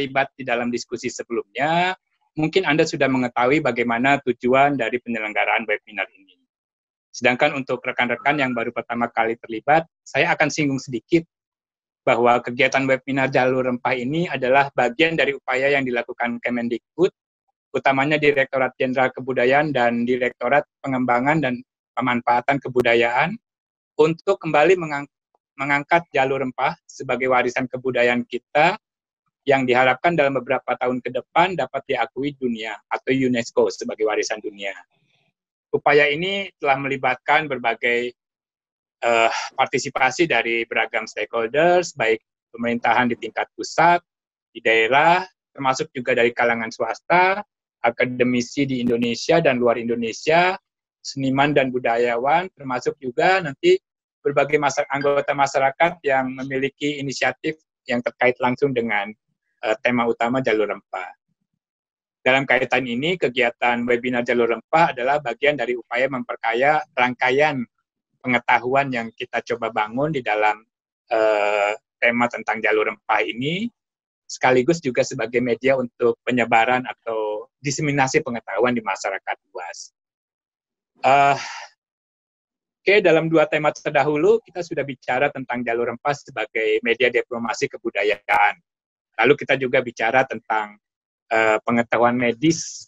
terlibat di dalam diskusi sebelumnya, mungkin Anda sudah mengetahui bagaimana tujuan dari penyelenggaraan webinar ini. Sedangkan untuk rekan-rekan yang baru pertama kali terlibat, saya akan singgung sedikit bahwa kegiatan webinar jalur rempah ini adalah bagian dari upaya yang dilakukan Kemendikbud, utamanya Direktorat Jenderal Kebudayaan dan Direktorat Pengembangan dan Pemanfaatan Kebudayaan untuk kembali mengang mengangkat jalur rempah sebagai warisan kebudayaan kita yang diharapkan dalam beberapa tahun ke depan dapat diakui dunia atau UNESCO sebagai warisan dunia. Upaya ini telah melibatkan berbagai uh, partisipasi dari beragam stakeholders, baik pemerintahan di tingkat pusat, di daerah, termasuk juga dari kalangan swasta, akademisi di Indonesia dan luar Indonesia, seniman dan budayawan, termasuk juga nanti berbagai masa, anggota masyarakat yang memiliki inisiatif yang terkait langsung dengan tema utama jalur rempah. Dalam kaitan ini, kegiatan webinar jalur rempah adalah bagian dari upaya memperkaya rangkaian pengetahuan yang kita coba bangun di dalam uh, tema tentang jalur rempah ini, sekaligus juga sebagai media untuk penyebaran atau diseminasi pengetahuan di masyarakat luas. Uh, Oke, dalam dua tema terdahulu kita sudah bicara tentang jalur rempah sebagai media diplomasi kebudayaan. Lalu kita juga bicara tentang uh, pengetahuan medis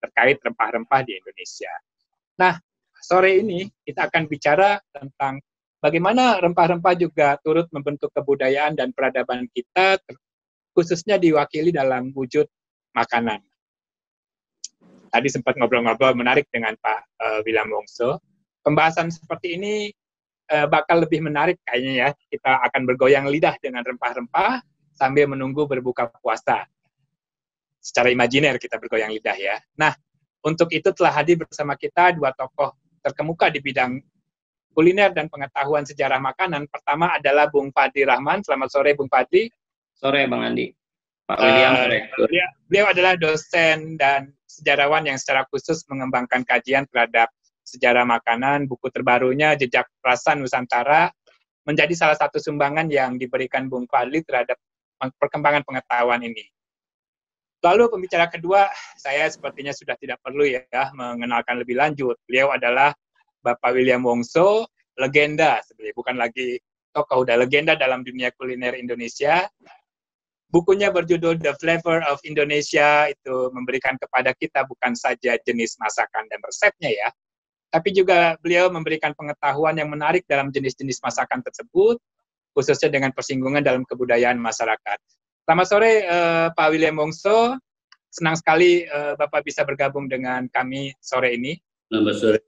terkait rempah-rempah di Indonesia. Nah, sore ini kita akan bicara tentang bagaimana rempah-rempah juga turut membentuk kebudayaan dan peradaban kita, khususnya diwakili dalam wujud makanan. Tadi sempat ngobrol-ngobrol menarik dengan Pak uh, William Wongso pembahasan seperti ini uh, bakal lebih menarik kayaknya ya. Kita akan bergoyang lidah dengan rempah-rempah sambil menunggu berbuka puasa. Secara imajiner kita bergoyang lidah ya. Nah, untuk itu telah hadir bersama kita dua tokoh terkemuka di bidang kuliner dan pengetahuan sejarah makanan. Pertama adalah Bung Fadli Rahman. Selamat sore Bung Fadli. Sore Bang Andi. Pak William uh, Beliau, beliau adalah dosen dan sejarawan yang secara khusus mengembangkan kajian terhadap sejarah makanan, buku terbarunya Jejak Rasa Nusantara menjadi salah satu sumbangan yang diberikan Bung Fadli terhadap perkembangan pengetahuan ini. Lalu pembicara kedua, saya sepertinya sudah tidak perlu ya mengenalkan lebih lanjut. Beliau adalah Bapak William Wongso, legenda sebenarnya, bukan lagi tokoh, udah legenda dalam dunia kuliner Indonesia. Bukunya berjudul The Flavor of Indonesia, itu memberikan kepada kita bukan saja jenis masakan dan resepnya ya, tapi juga beliau memberikan pengetahuan yang menarik dalam jenis-jenis masakan tersebut, khususnya dengan persinggungan dalam kebudayaan masyarakat. Selamat sore uh, Pak William Wongso, senang sekali uh, Bapak bisa bergabung dengan kami sore ini. Selamat sore.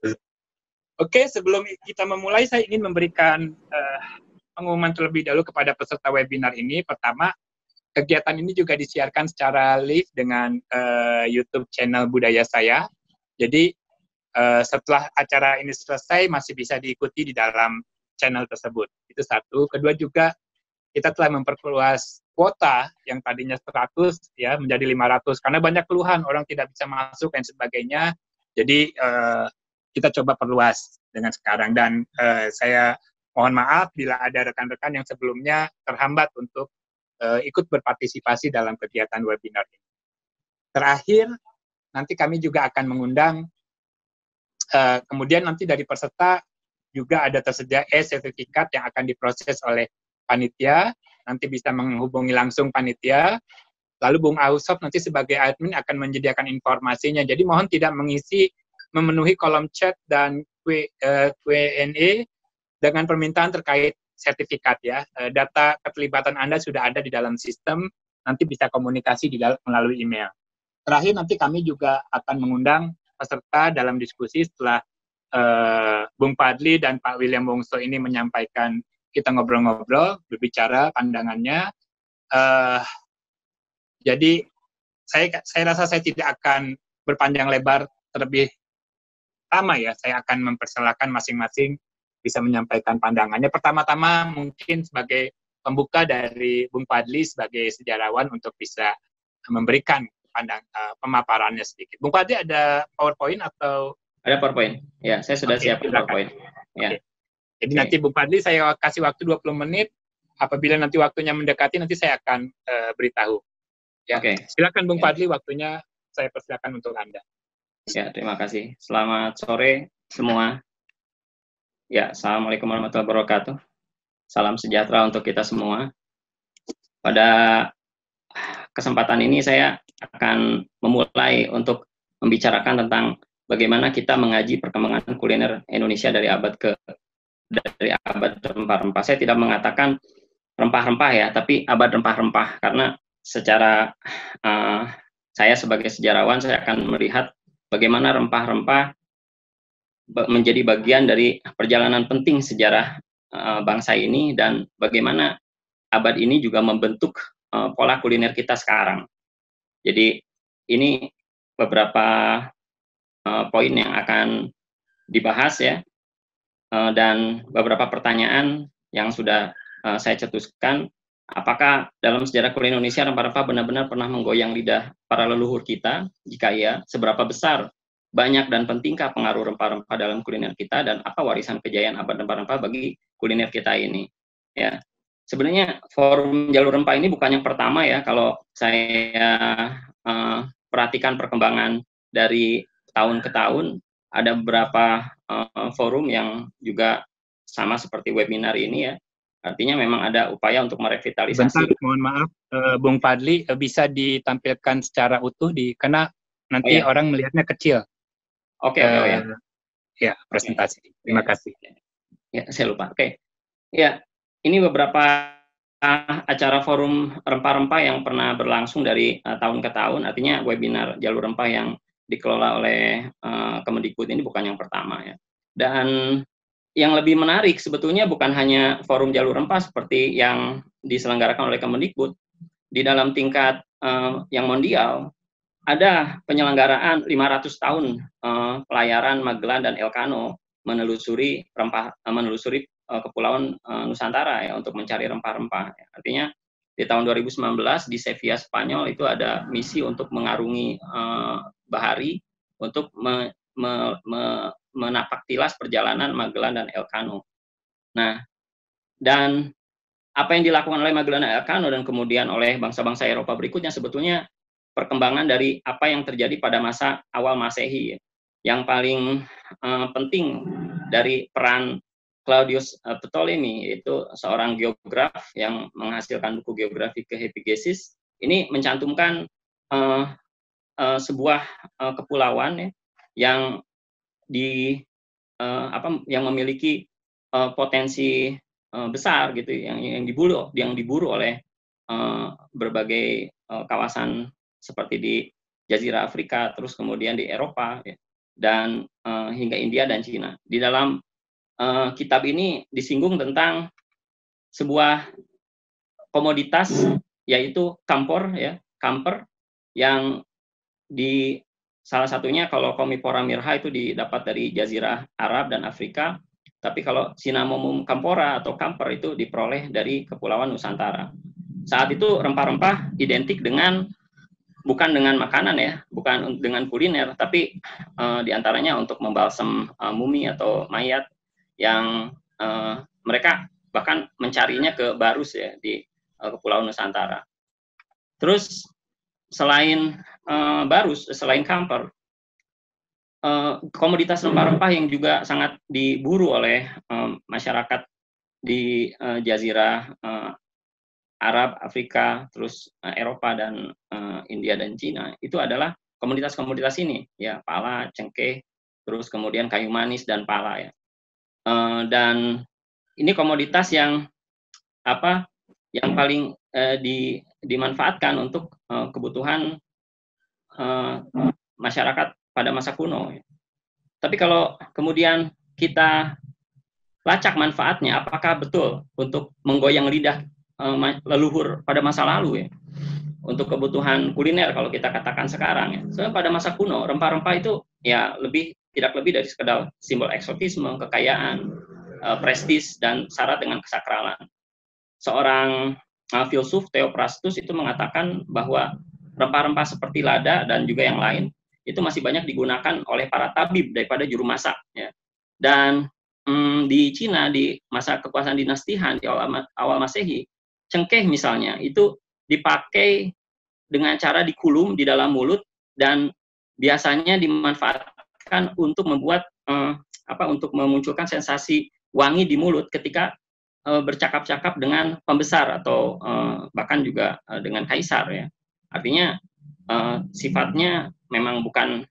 Oke, sebelum kita memulai, saya ingin memberikan uh, pengumuman terlebih dahulu kepada peserta webinar ini. Pertama, kegiatan ini juga disiarkan secara live dengan uh, YouTube channel Budaya Saya. Jadi uh, setelah acara ini selesai masih bisa diikuti di dalam channel tersebut. Itu satu. Kedua juga kita telah memperluas kuota yang tadinya 100 ya menjadi 500 karena banyak keluhan orang tidak bisa masuk dan sebagainya. Jadi uh, kita coba perluas dengan sekarang dan uh, saya mohon maaf bila ada rekan-rekan yang sebelumnya terhambat untuk uh, ikut berpartisipasi dalam kegiatan webinar ini. Terakhir, nanti kami juga akan mengundang Uh, kemudian nanti dari peserta juga ada tersedia e-sertifikat yang akan diproses oleh panitia. Nanti bisa menghubungi langsung panitia. Lalu Bung Ausop nanti sebagai admin akan menyediakan informasinya. Jadi mohon tidak mengisi memenuhi kolom chat dan Q&A uh, dengan permintaan terkait sertifikat ya. Uh, data keterlibatan Anda sudah ada di dalam sistem, nanti bisa komunikasi di dalam, melalui email. Terakhir nanti kami juga akan mengundang peserta dalam diskusi setelah uh, Bung Padli dan Pak William Wongso ini menyampaikan kita ngobrol-ngobrol, berbicara pandangannya. Uh, jadi saya saya rasa saya tidak akan berpanjang lebar terlebih lama ya. Saya akan mempersilahkan masing-masing bisa menyampaikan pandangannya. Pertama-tama mungkin sebagai pembuka dari Bung Padli sebagai sejarawan untuk bisa memberikan pandang uh, pemaparannya sedikit. Bung Padi ada PowerPoint atau ada PowerPoint? Ya, saya sudah okay, siap PowerPoint. Ya. Jadi okay. nanti Bung Padli saya kasih waktu 20 menit. Apabila nanti waktunya mendekati nanti saya akan uh, beritahu. Ya, Oke. Okay. Silakan Bung ya. Fadli, waktunya saya persilakan untuk Anda. Ya, terima kasih. Selamat sore semua. Ya, Assalamualaikum warahmatullahi wabarakatuh. Salam sejahtera untuk kita semua. Pada kesempatan ini saya akan memulai untuk membicarakan tentang bagaimana kita mengaji perkembangan kuliner Indonesia dari abad ke dari abad rempah-rempah. Saya tidak mengatakan rempah-rempah ya, tapi abad rempah-rempah karena secara uh, saya sebagai sejarawan saya akan melihat bagaimana rempah-rempah menjadi bagian dari perjalanan penting sejarah uh, bangsa ini dan bagaimana abad ini juga membentuk uh, pola kuliner kita sekarang. Jadi ini beberapa uh, poin yang akan dibahas ya uh, dan beberapa pertanyaan yang sudah uh, saya cetuskan. Apakah dalam sejarah kuliner Indonesia rempah-rempah benar-benar pernah menggoyang lidah para leluhur kita? Jika iya, seberapa besar banyak dan pentingkah pengaruh rempah-rempah dalam kuliner kita dan apa warisan kejayaan abad rempah-rempah bagi kuliner kita ini? Ya, sebenarnya forum jalur rempah ini bukan yang pertama ya kalau saya uh, perhatikan perkembangan dari tahun ke tahun ada beberapa uh, forum yang juga sama seperti webinar ini ya Artinya memang ada upaya untuk merevitalisasi. Bentar, mohon maaf, uh, Bung Fadli uh, bisa ditampilkan secara utuh di karena nanti oh, ya. orang melihatnya kecil. Oke, okay, uh, oh, ya. Ya, presentasi. Okay. Terima kasih. Ya, saya lupa. Oke. Okay. Ya, ini beberapa acara forum rempah-rempah yang pernah berlangsung dari uh, tahun ke tahun. Artinya webinar jalur rempah yang dikelola oleh uh, Kemendikbud ini bukan yang pertama ya. Dan yang lebih menarik sebetulnya bukan hanya forum jalur rempah seperti yang diselenggarakan oleh Kemendikbud di dalam tingkat uh, yang mondial ada penyelenggaraan 500 tahun uh, pelayaran Magellan dan Elcano menelusuri rempah uh, menelusuri uh, kepulauan uh, Nusantara ya untuk mencari rempah-rempah. Artinya di tahun 2019 di Sevilla Spanyol itu ada misi untuk mengarungi uh, bahari untuk me, me, me, menapak tilas perjalanan Magellan dan Elcano. Nah, dan apa yang dilakukan oleh Magellan dan Elcano dan kemudian oleh bangsa-bangsa Eropa berikutnya sebetulnya perkembangan dari apa yang terjadi pada masa awal Masehi. Yang paling uh, penting dari peran Claudius uh, Ptolemy itu seorang geograf yang menghasilkan buku geografi Kehepigesis ini mencantumkan uh, uh, sebuah uh, kepulauan ya, yang di uh, apa yang memiliki uh, potensi uh, besar gitu yang yang diburu yang diburu oleh uh, berbagai uh, kawasan seperti di Jazirah Afrika terus kemudian di Eropa ya, dan uh, hingga India dan Cina. Di dalam uh, kitab ini disinggung tentang sebuah komoditas yaitu kampor ya kamper yang di Salah satunya kalau Komipora mirha itu didapat dari Jazirah Arab dan Afrika, tapi kalau Cinnamomum campora atau kamper itu diperoleh dari Kepulauan Nusantara. Saat itu rempah-rempah identik dengan bukan dengan makanan ya, bukan dengan kuliner, tapi uh, di antaranya untuk membalsem uh, mumi atau mayat yang uh, mereka bahkan mencarinya ke Barus ya di uh, Kepulauan Nusantara. Terus selain uh, barus, selain kamper, uh, komoditas rempah-rempah yang juga sangat diburu oleh um, masyarakat di uh, Jazirah uh, Arab, Afrika, terus uh, Eropa dan uh, India dan Cina itu adalah komoditas-komoditas ini ya pala, cengkeh, terus kemudian kayu manis dan pala ya. Uh, dan ini komoditas yang apa yang paling uh, di dimanfaatkan untuk uh, kebutuhan uh, masyarakat pada masa kuno. Tapi kalau kemudian kita lacak manfaatnya, apakah betul untuk menggoyang lidah uh, leluhur pada masa lalu ya? Untuk kebutuhan kuliner kalau kita katakan sekarang ya. Pada masa kuno rempah-rempah itu ya lebih tidak lebih dari sekedar simbol eksotisme, kekayaan, uh, prestis dan syarat dengan kesakralan. Seorang uh, filsuf Theophrastus itu mengatakan bahwa rempah-rempah seperti lada dan juga yang lain itu masih banyak digunakan oleh para tabib daripada juru masak ya. Dan hmm, di Cina di masa kekuasaan dinasti Han di awal, awal Masehi, cengkeh misalnya itu dipakai dengan cara dikulum di dalam mulut dan biasanya dimanfaatkan untuk membuat uh, apa untuk memunculkan sensasi wangi di mulut ketika bercakap-cakap dengan pembesar atau uh, bahkan juga uh, dengan kaisar ya. Artinya sifatnya memang bukan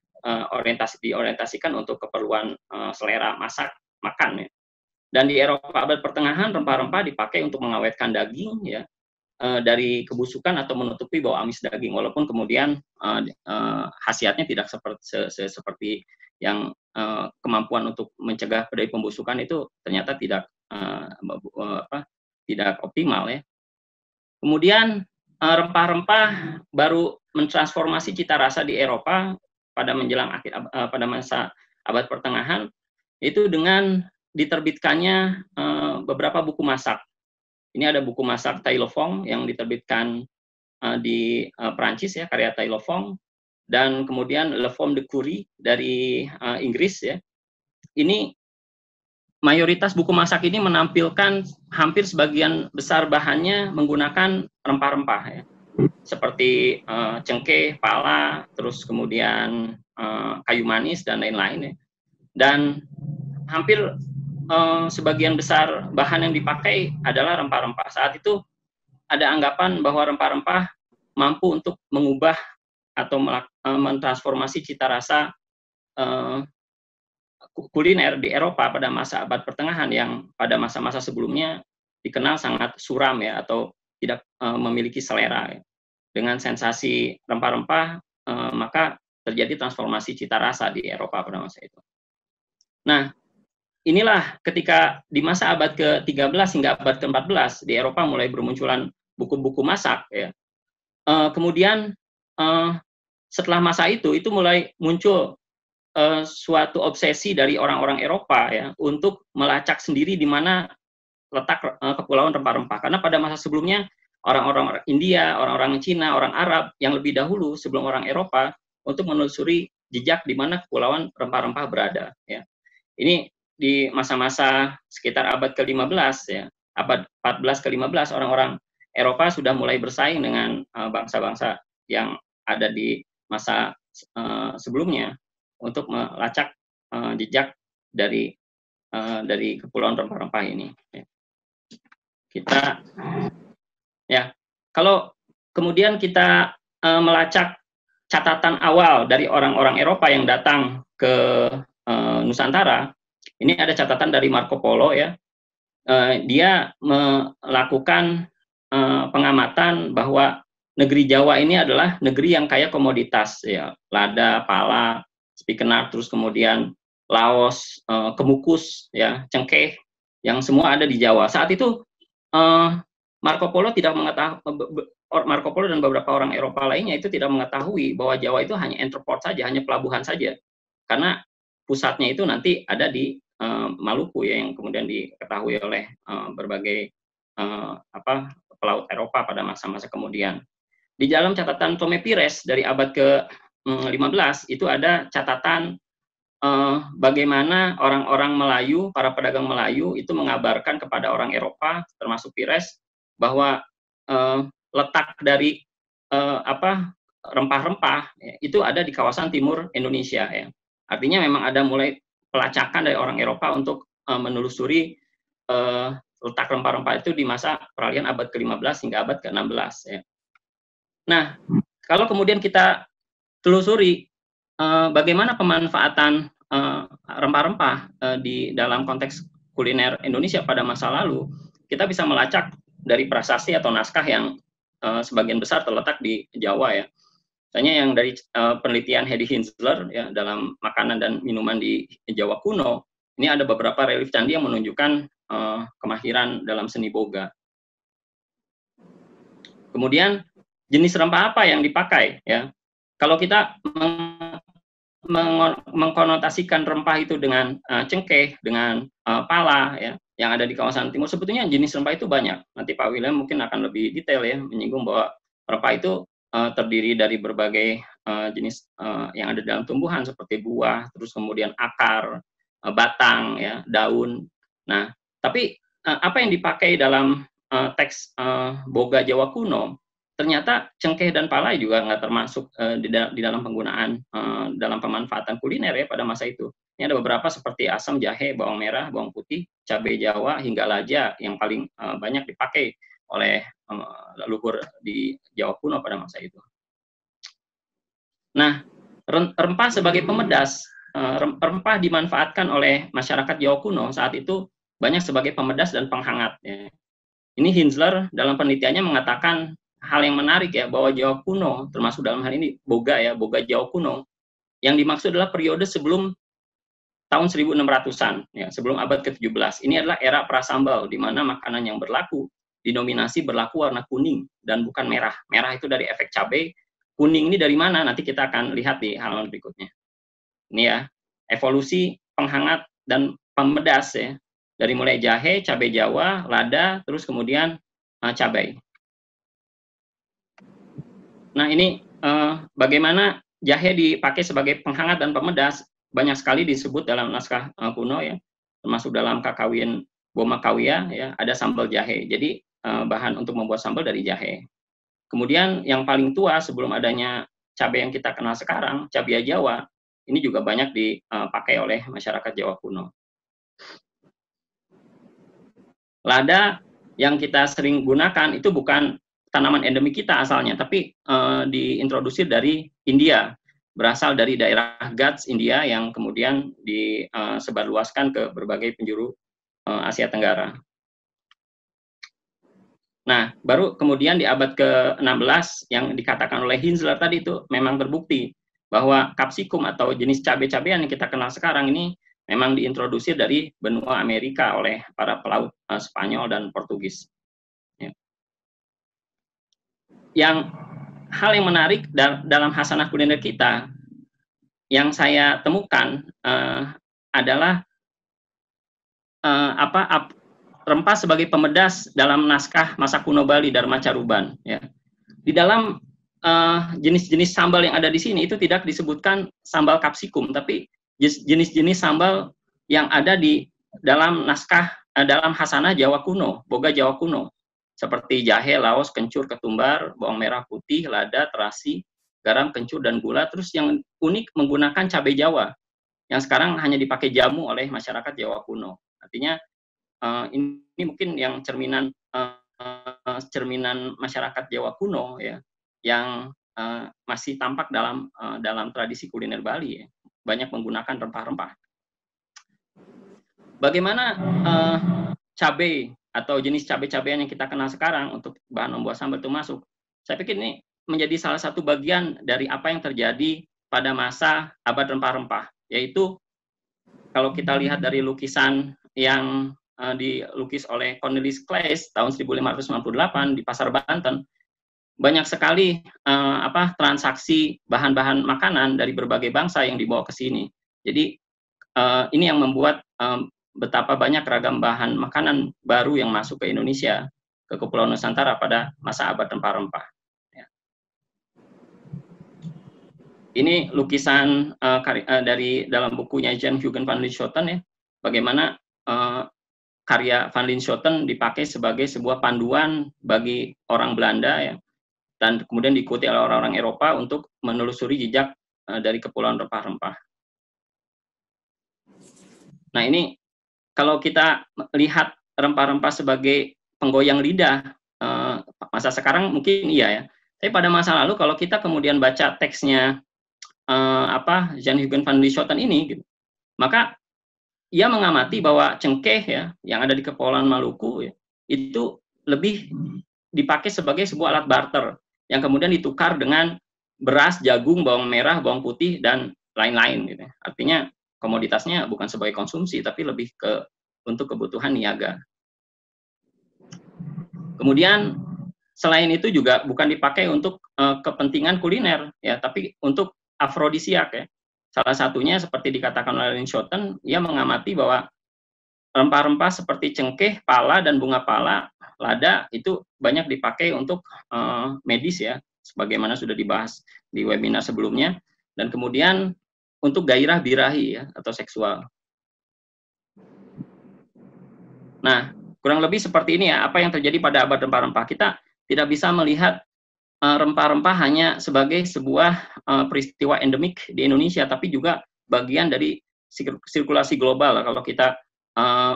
orientasi diorientasikan untuk keperluan selera masak makan ya. Dan di Eropa abad pertengahan rempah-rempah dipakai untuk mengawetkan daging ya dari kebusukan atau menutupi bau amis daging walaupun kemudian uh, uh, khasiatnya tidak seperti se, se, seperti yang uh, kemampuan untuk mencegah dari pembusukan itu ternyata tidak uh, apa tidak optimal ya. Kemudian rempah-rempah baru mentransformasi cita rasa di Eropa pada menjelang akhir uh, pada masa abad pertengahan itu dengan diterbitkannya uh, beberapa buku masak. Ini ada buku masak Tai Lo Fong yang diterbitkan uh, di uh, Perancis ya karya Tai Lo Fong dan kemudian Le Fond de Curie dari uh, Inggris ya. Ini mayoritas buku masak ini menampilkan hampir sebagian besar bahannya menggunakan rempah-rempah ya seperti uh, cengkeh, pala, terus kemudian uh, kayu manis dan lain-lain ya. Dan hampir uh, sebagian besar bahan yang dipakai adalah rempah-rempah. Saat itu ada anggapan bahwa rempah-rempah mampu untuk mengubah atau mentransformasi cita rasa uh, kuliner di Eropa pada masa abad pertengahan yang pada masa-masa sebelumnya dikenal sangat suram ya atau tidak uh, memiliki selera. Dengan sensasi rempah-rempah, uh, maka terjadi transformasi cita rasa di Eropa pada masa itu. Nah, inilah ketika di masa abad ke-13 hingga abad ke-14 di Eropa mulai bermunculan buku-buku masak ya. Uh, kemudian uh, setelah masa itu itu mulai muncul uh, suatu obsesi dari orang-orang Eropa ya untuk melacak sendiri di mana letak uh, kepulauan rempah-rempah. Karena pada masa sebelumnya orang-orang India, orang-orang Cina, orang Arab yang lebih dahulu sebelum orang Eropa untuk menelusuri jejak di mana kepulauan rempah-rempah berada. Ya. Ini di masa-masa sekitar abad ke-15 ya, abad 14 ke-15 orang-orang Eropa sudah mulai bersaing dengan eh, bangsa-bangsa yang ada di masa uh, sebelumnya untuk melacak uh, jejak dari uh, dari kepulauan rempah-rempah ini. Ya. Kita ya kalau kemudian kita uh, melacak catatan awal dari orang-orang Eropa yang datang ke uh, Nusantara ini ada catatan dari Marco Polo ya. Uh, dia melakukan uh, pengamatan bahwa negeri Jawa ini adalah negeri yang kaya komoditas ya. Lada pala spikenar terus kemudian Laos uh, kemukus ya cengkeh yang semua ada di Jawa saat itu uh, Marco Polo tidak mengetahui Marco Polo dan beberapa orang Eropa lainnya itu tidak mengetahui bahwa Jawa itu hanya entreport saja, hanya pelabuhan saja. Karena pusatnya itu nanti ada di uh, Maluku ya yang kemudian diketahui oleh uh, berbagai uh, apa pelaut Eropa pada masa-masa kemudian. Di dalam catatan Tome Pires dari abad ke-15 itu ada catatan uh, bagaimana orang-orang Melayu, para pedagang Melayu itu mengabarkan kepada orang Eropa, termasuk Pires, bahwa uh, letak dari uh, apa rempah-rempah ya, itu ada di kawasan timur Indonesia ya. Artinya memang ada mulai pelacakan dari orang Eropa untuk uh, menelusuri uh, letak rempah-rempah itu di masa peralihan abad ke-15 hingga abad ke-16 ya. Nah, kalau kemudian kita telusuri bagaimana pemanfaatan Eh, rempah-rempah uh, di dalam konteks kuliner Indonesia pada masa lalu, kita bisa melacak dari prasasti atau naskah yang uh, sebagian besar terletak di Jawa ya. Misalnya yang dari uh, penelitian Hedy Hinsler ya dalam makanan dan minuman di Jawa kuno, ini ada beberapa relief candi yang menunjukkan uh, kemahiran dalam seni boga. Kemudian jenis rempah apa yang dipakai ya? Kalau kita mengkonotasikan rempah itu dengan uh, cengkeh, dengan uh, pala, ya, yang ada di kawasan timur. Sebetulnya jenis rempah itu banyak. Nanti Pak William mungkin akan lebih detail ya, menyinggung bahwa rempah itu uh, terdiri dari berbagai uh, jenis uh, yang ada dalam tumbuhan seperti buah, terus kemudian akar, uh, batang, ya, daun. Nah, tapi uh, apa yang dipakai dalam uh, teks uh, Boga Jawa kuno ternyata cengkeh dan palai juga nggak termasuk uh, di, da di dalam penggunaan uh, dalam pemanfaatan kuliner ya pada masa itu. Ini ada beberapa seperti asam, jahe, bawang merah, bawang putih, cabai Jawa hingga laja yang paling uh, banyak dipakai oleh uh, leluhur di Jawa kuno pada masa itu. Nah, rempah sebagai pemedas, uh, rempah dimanfaatkan oleh masyarakat Jawa kuno saat itu banyak sebagai pemedas dan penghangat. Ya. Ini Hinsler dalam penelitiannya mengatakan hal yang menarik ya bahwa Jawa kuno termasuk dalam hal ini boga ya boga Jawa kuno yang dimaksud adalah periode sebelum tahun 1600-an ya sebelum abad ke-17 ini adalah era prasambal di mana makanan yang berlaku dinominasi berlaku warna kuning dan bukan merah. Merah itu dari efek cabai kuning ini dari mana? Nanti kita akan lihat di halaman berikutnya. Ini ya evolusi penghangat dan pemedas ya. Dari mulai jahe cabai Jawa lada terus kemudian uh, cabai Nah ini uh, bagaimana jahe dipakai sebagai penghangat dan pemedas banyak sekali disebut dalam naskah uh, kuno ya, termasuk dalam kakawin Boma Kawia ya ada sambal jahe. Jadi uh, bahan untuk membuat sambal dari jahe. Kemudian yang paling tua sebelum adanya cabai yang kita kenal sekarang, cabai Jawa, ini juga banyak dipakai oleh masyarakat Jawa kuno. Lada yang kita sering gunakan itu bukan tanaman endemik kita asalnya, tapi uh, diintroduksi dari India, berasal dari daerah Ghats India yang kemudian disebarluaskan ke berbagai penjuru uh, Asia Tenggara. Nah, baru kemudian di abad ke-16 yang dikatakan oleh Hinsler tadi itu memang terbukti bahwa kapsikum atau jenis cabai-cabean yang kita kenal sekarang ini memang diintroduksi dari benua Amerika oleh para pelaut Spanyol dan Portugis yang hal yang menarik dalam hasanah kuliner kita yang saya temukan uh, adalah uh, apa ap, rempah sebagai pemedas dalam naskah masa kuno Bali Dharma Caruban ya. Di dalam eh, jenis-jenis uh, sambal yang ada di sini itu tidak disebutkan sambal kapsikum tapi jenis-jenis sambal yang ada di dalam naskah uh, dalam hasanah Jawa kuno, boga Jawa kuno seperti jahe, laos, kencur, ketumbar, bawang merah putih, lada, terasi, garam, kencur, dan gula. Terus yang unik menggunakan cabai Jawa, yang sekarang hanya dipakai jamu oleh masyarakat Jawa kuno. Artinya uh, ini, mungkin yang cerminan uh, cerminan masyarakat Jawa kuno ya, yang uh, masih tampak dalam uh, dalam tradisi kuliner Bali ya. banyak menggunakan rempah-rempah. Bagaimana uh, cabai atau jenis cabai-cabean yang kita kenal sekarang untuk bahan membuat sambal itu masuk. Saya pikir ini menjadi salah satu bagian dari apa yang terjadi pada masa abad rempah-rempah, yaitu kalau kita lihat dari lukisan yang uh, dilukis oleh Cornelis Claes tahun 1598 di Pasar Banten, banyak sekali uh, apa transaksi bahan-bahan makanan dari berbagai bangsa yang dibawa ke sini. Jadi uh, ini yang membuat um, betapa banyak ragam bahan makanan baru yang masuk ke Indonesia, ke Kepulauan Nusantara pada masa abad rempah-rempah. Ya. Ini lukisan uh, dari dalam bukunya Jan Hugen van Linschoten ya, bagaimana uh, karya van Linschoten dipakai sebagai sebuah panduan bagi orang Belanda ya, dan kemudian diikuti oleh orang-orang Eropa untuk menelusuri jejak uh, dari Kepulauan Rempah-Rempah. Nah ini kalau kita lihat rempah-rempah sebagai penggoyang lidah, eh, masa sekarang mungkin iya ya. Tapi pada masa lalu kalau kita kemudian baca teksnya eh, apa Jan Hugen van Lieshoten ini, gitu, maka ia mengamati bahwa cengkeh ya yang ada di Kepulauan Maluku ya, itu lebih dipakai sebagai sebuah alat barter yang kemudian ditukar dengan beras, jagung, bawang merah, bawang putih dan lain-lain gitu. Artinya komoditasnya bukan sebagai konsumsi tapi lebih ke untuk kebutuhan niaga. Kemudian selain itu juga bukan dipakai untuk uh, kepentingan kuliner ya, tapi untuk afrodisiak ya. Salah satunya seperti dikatakan oleh Lin Schotten, ia mengamati bahwa rempah-rempah seperti cengkeh, pala dan bunga pala, lada itu banyak dipakai untuk uh, medis ya, sebagaimana sudah dibahas di webinar sebelumnya. Dan kemudian untuk gairah birahi ya atau seksual. Nah, kurang lebih seperti ini ya apa yang terjadi pada abad rempah-rempah. Kita tidak bisa melihat rempah-rempah hanya sebagai sebuah peristiwa endemik di Indonesia, tapi juga bagian dari sirkulasi global. Kalau kita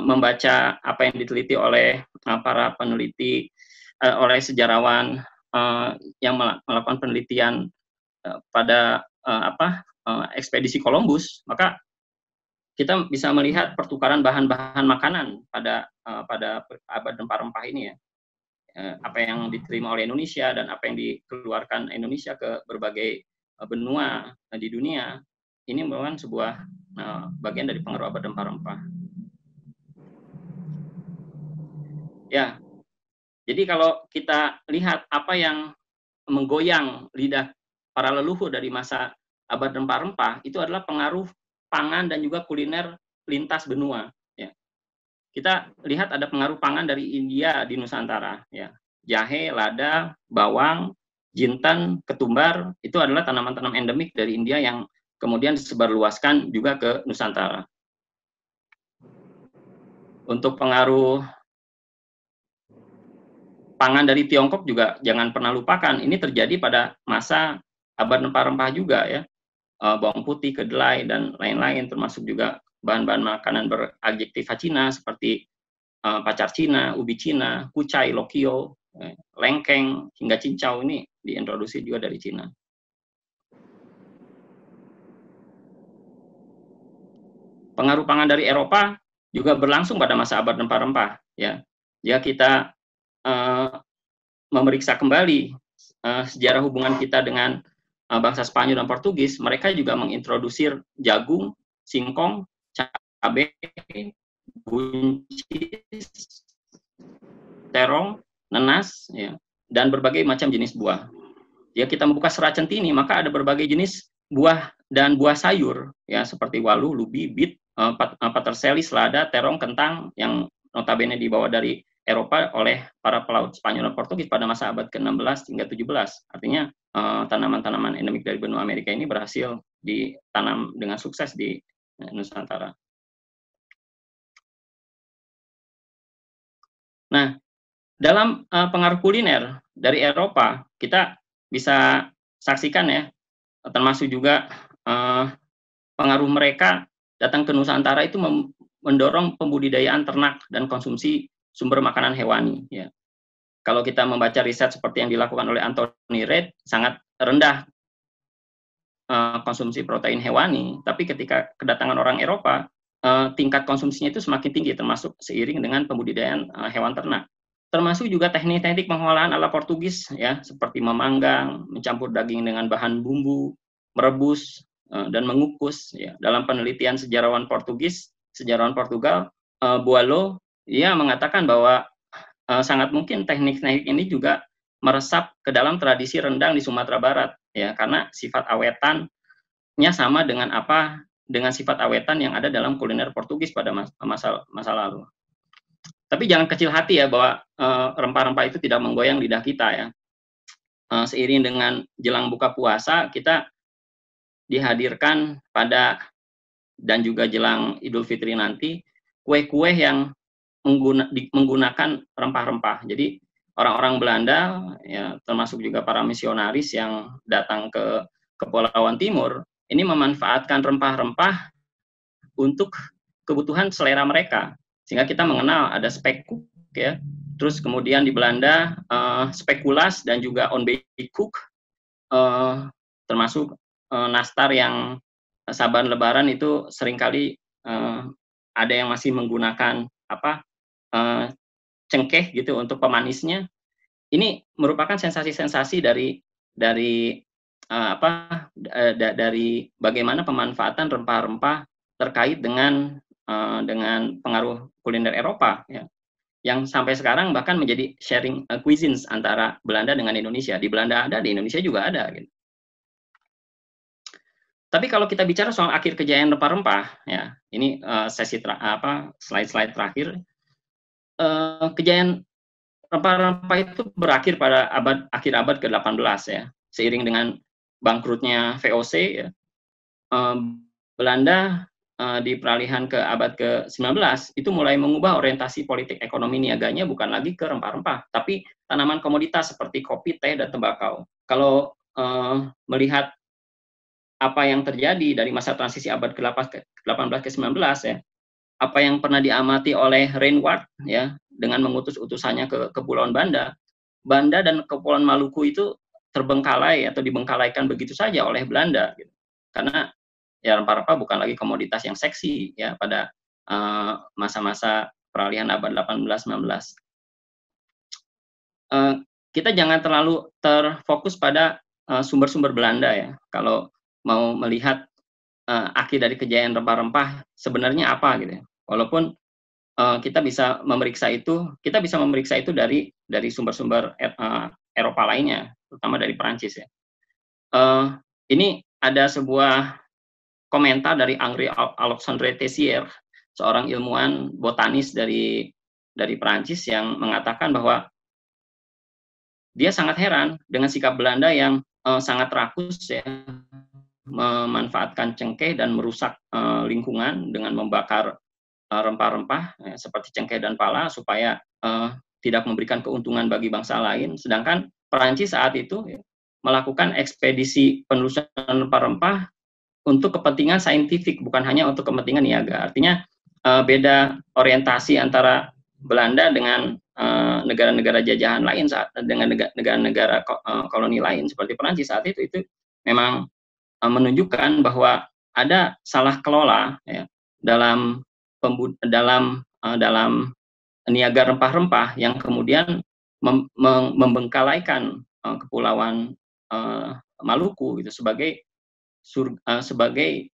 membaca apa yang diteliti oleh para peneliti, oleh sejarawan yang melakukan penelitian pada apa ekspedisi Columbus, maka kita bisa melihat pertukaran bahan-bahan makanan pada uh, pada abad rempah-rempah ini ya. Uh, apa yang diterima oleh Indonesia dan apa yang dikeluarkan Indonesia ke berbagai uh, benua uh, di dunia ini merupakan sebuah uh, bagian dari pengaruh abad rempah-rempah. Ya. Jadi kalau kita lihat apa yang menggoyang lidah para leluhur dari masa abad rempah-rempah itu adalah pengaruh pangan dan juga kuliner lintas benua. Ya. Kita lihat ada pengaruh pangan dari India di Nusantara. Ya. Jahe, lada, bawang, jintan, ketumbar, itu adalah tanaman-tanaman endemik dari India yang kemudian disebarluaskan juga ke Nusantara. Untuk pengaruh pangan dari Tiongkok juga jangan pernah lupakan, ini terjadi pada masa abad rempah-rempah juga ya uh, bawang putih, kedelai, dan lain-lain, termasuk juga bahan-bahan makanan beradjektif Cina seperti uh, pacar Cina, ubi Cina, kucai, lokio, eh, lengkeng, hingga cincau ini diintroduksi juga dari Cina. Pengaruh pangan dari Eropa juga berlangsung pada masa abad rempah-rempah. Ya, jika kita uh, memeriksa kembali uh, sejarah hubungan kita dengan bangsa Spanyol dan Portugis, mereka juga mengintrodusir jagung, singkong, cabai, buncis, terong, nenas, ya, dan berbagai macam jenis buah. Jika kita membuka serat centini, maka ada berbagai jenis buah dan buah sayur, ya seperti walu, lubi, bit, uh, paterselis, lada, terong, kentang, yang notabene dibawa dari Eropa oleh para pelaut Spanyol dan Portugis pada masa abad ke-16 hingga 17. Artinya eh, tanaman-tanaman endemik dari benua Amerika ini berhasil ditanam dengan sukses di eh, Nusantara. Nah, dalam uh, pengaruh kuliner dari Eropa, kita bisa saksikan ya, termasuk juga uh, pengaruh mereka datang ke Nusantara itu mendorong pembudidayaan ternak dan konsumsi sumber makanan hewani. Ya. Kalau kita membaca riset seperti yang dilakukan oleh Anthony Reid, sangat rendah uh, konsumsi protein hewani, tapi ketika kedatangan orang Eropa, uh, tingkat konsumsinya itu semakin tinggi, termasuk seiring dengan pembudidayaan uh, hewan ternak. Termasuk juga teknik-teknik pengolahan ala Portugis, ya, seperti memanggang, mencampur daging dengan bahan bumbu, merebus, dan mengukus. Ya. Dalam penelitian sejarawan Portugis, sejarawan Portugal, uh, Boalo ia mengatakan bahwa uh, sangat mungkin teknik-teknik ini juga meresap ke dalam tradisi rendang di Sumatera Barat ya karena sifat awetannya sama dengan apa dengan sifat awetan yang ada dalam kuliner Portugis pada masa masa lalu. Tapi jangan kecil hati ya bahwa rempah rempah-rempah itu tidak menggoyang lidah kita ya. Uh, seiring dengan jelang buka puasa kita dihadirkan pada dan juga jelang Idul Fitri nanti kue-kue yang menggunakan rempah-rempah. Jadi orang-orang Belanda, ya, termasuk juga para misionaris yang datang ke Kepulauan Timur, ini memanfaatkan rempah-rempah untuk kebutuhan selera mereka. Sehingga kita mengenal ada spekuk, ya. Terus kemudian di Belanda uh, spekulas dan juga on cook, uh, termasuk uh, nastar yang saban lebaran itu sering kali uh, ada yang masih menggunakan apa uh, cengkeh gitu untuk pemanisnya. Ini merupakan sensasi-sensasi dari dari uh, apa da, dari bagaimana pemanfaatan rempah-rempah terkait dengan uh, dengan pengaruh kuliner Eropa ya yang sampai sekarang bahkan menjadi sharing uh, cuisines antara Belanda dengan Indonesia. Di Belanda ada, di Indonesia juga ada. Gitu. Tapi kalau kita bicara soal akhir kejayaan rempah-rempah, ya ini uh, sesi apa slide-slide terakhir uh, kejayaan rempah-rempah itu berakhir pada abad akhir abad ke-18 ya. Seiring dengan bangkrutnya VOC ya. Uh, Belanda uh, di peralihan ke abad ke-19 itu mulai mengubah orientasi politik ekonomi niaganya bukan lagi ke rempah-rempah, tapi tanaman komoditas seperti kopi, teh, dan tembakau. Kalau uh, melihat apa yang terjadi dari masa transisi abad ke-18 ke 19 ya, apa yang pernah diamati oleh Rainward ya dengan mengutus utusannya ke Kepulauan Banda, Banda dan Kepulauan Maluku itu terbengkalai atau dibengkalaikan begitu saja oleh Belanda gitu. Karena ya rempah-rempah bukan lagi komoditas yang seksi ya pada eh, masa-masa uh, peralihan abad 18-19. Uh, kita jangan terlalu terfokus pada eh, sumber-sumber uh, Belanda ya. Kalau mau melihat uh, akhir dari kejayaan rempah-rempah sebenarnya apa gitu ya. Walaupun uh, kita bisa memeriksa itu, kita bisa memeriksa itu dari dari sumber-sumber uh, Eropa lainnya, terutama dari Perancis ya. Uh, ini ada sebuah komentar dari Henri Alexandre Tessier, seorang ilmuwan botanis dari dari Perancis yang mengatakan bahwa dia sangat heran dengan sikap Belanda yang uh, sangat rakus ya memanfaatkan cengkeh dan merusak uh, lingkungan dengan membakar uh, rempah-rempah ya, seperti cengkeh dan pala supaya tidak memberikan keuntungan bagi bangsa lain. Sedangkan Perancis saat itu ya, melakukan ekspedisi penelusuran rempah-rempah untuk kepentingan saintifik, bukan hanya untuk kepentingan niaga. Artinya beda orientasi antara Belanda dengan negara-negara jajahan lain saat dengan negara-negara koloni lain seperti Perancis saat itu itu memang menunjukkan bahwa ada salah kelola ya, dalam pembud dalam uh, dalam niaga rempah-rempah yang kemudian mem mem membengkalaikan uh, kepulauan Maluku gitu sebagai sur uh, sebagai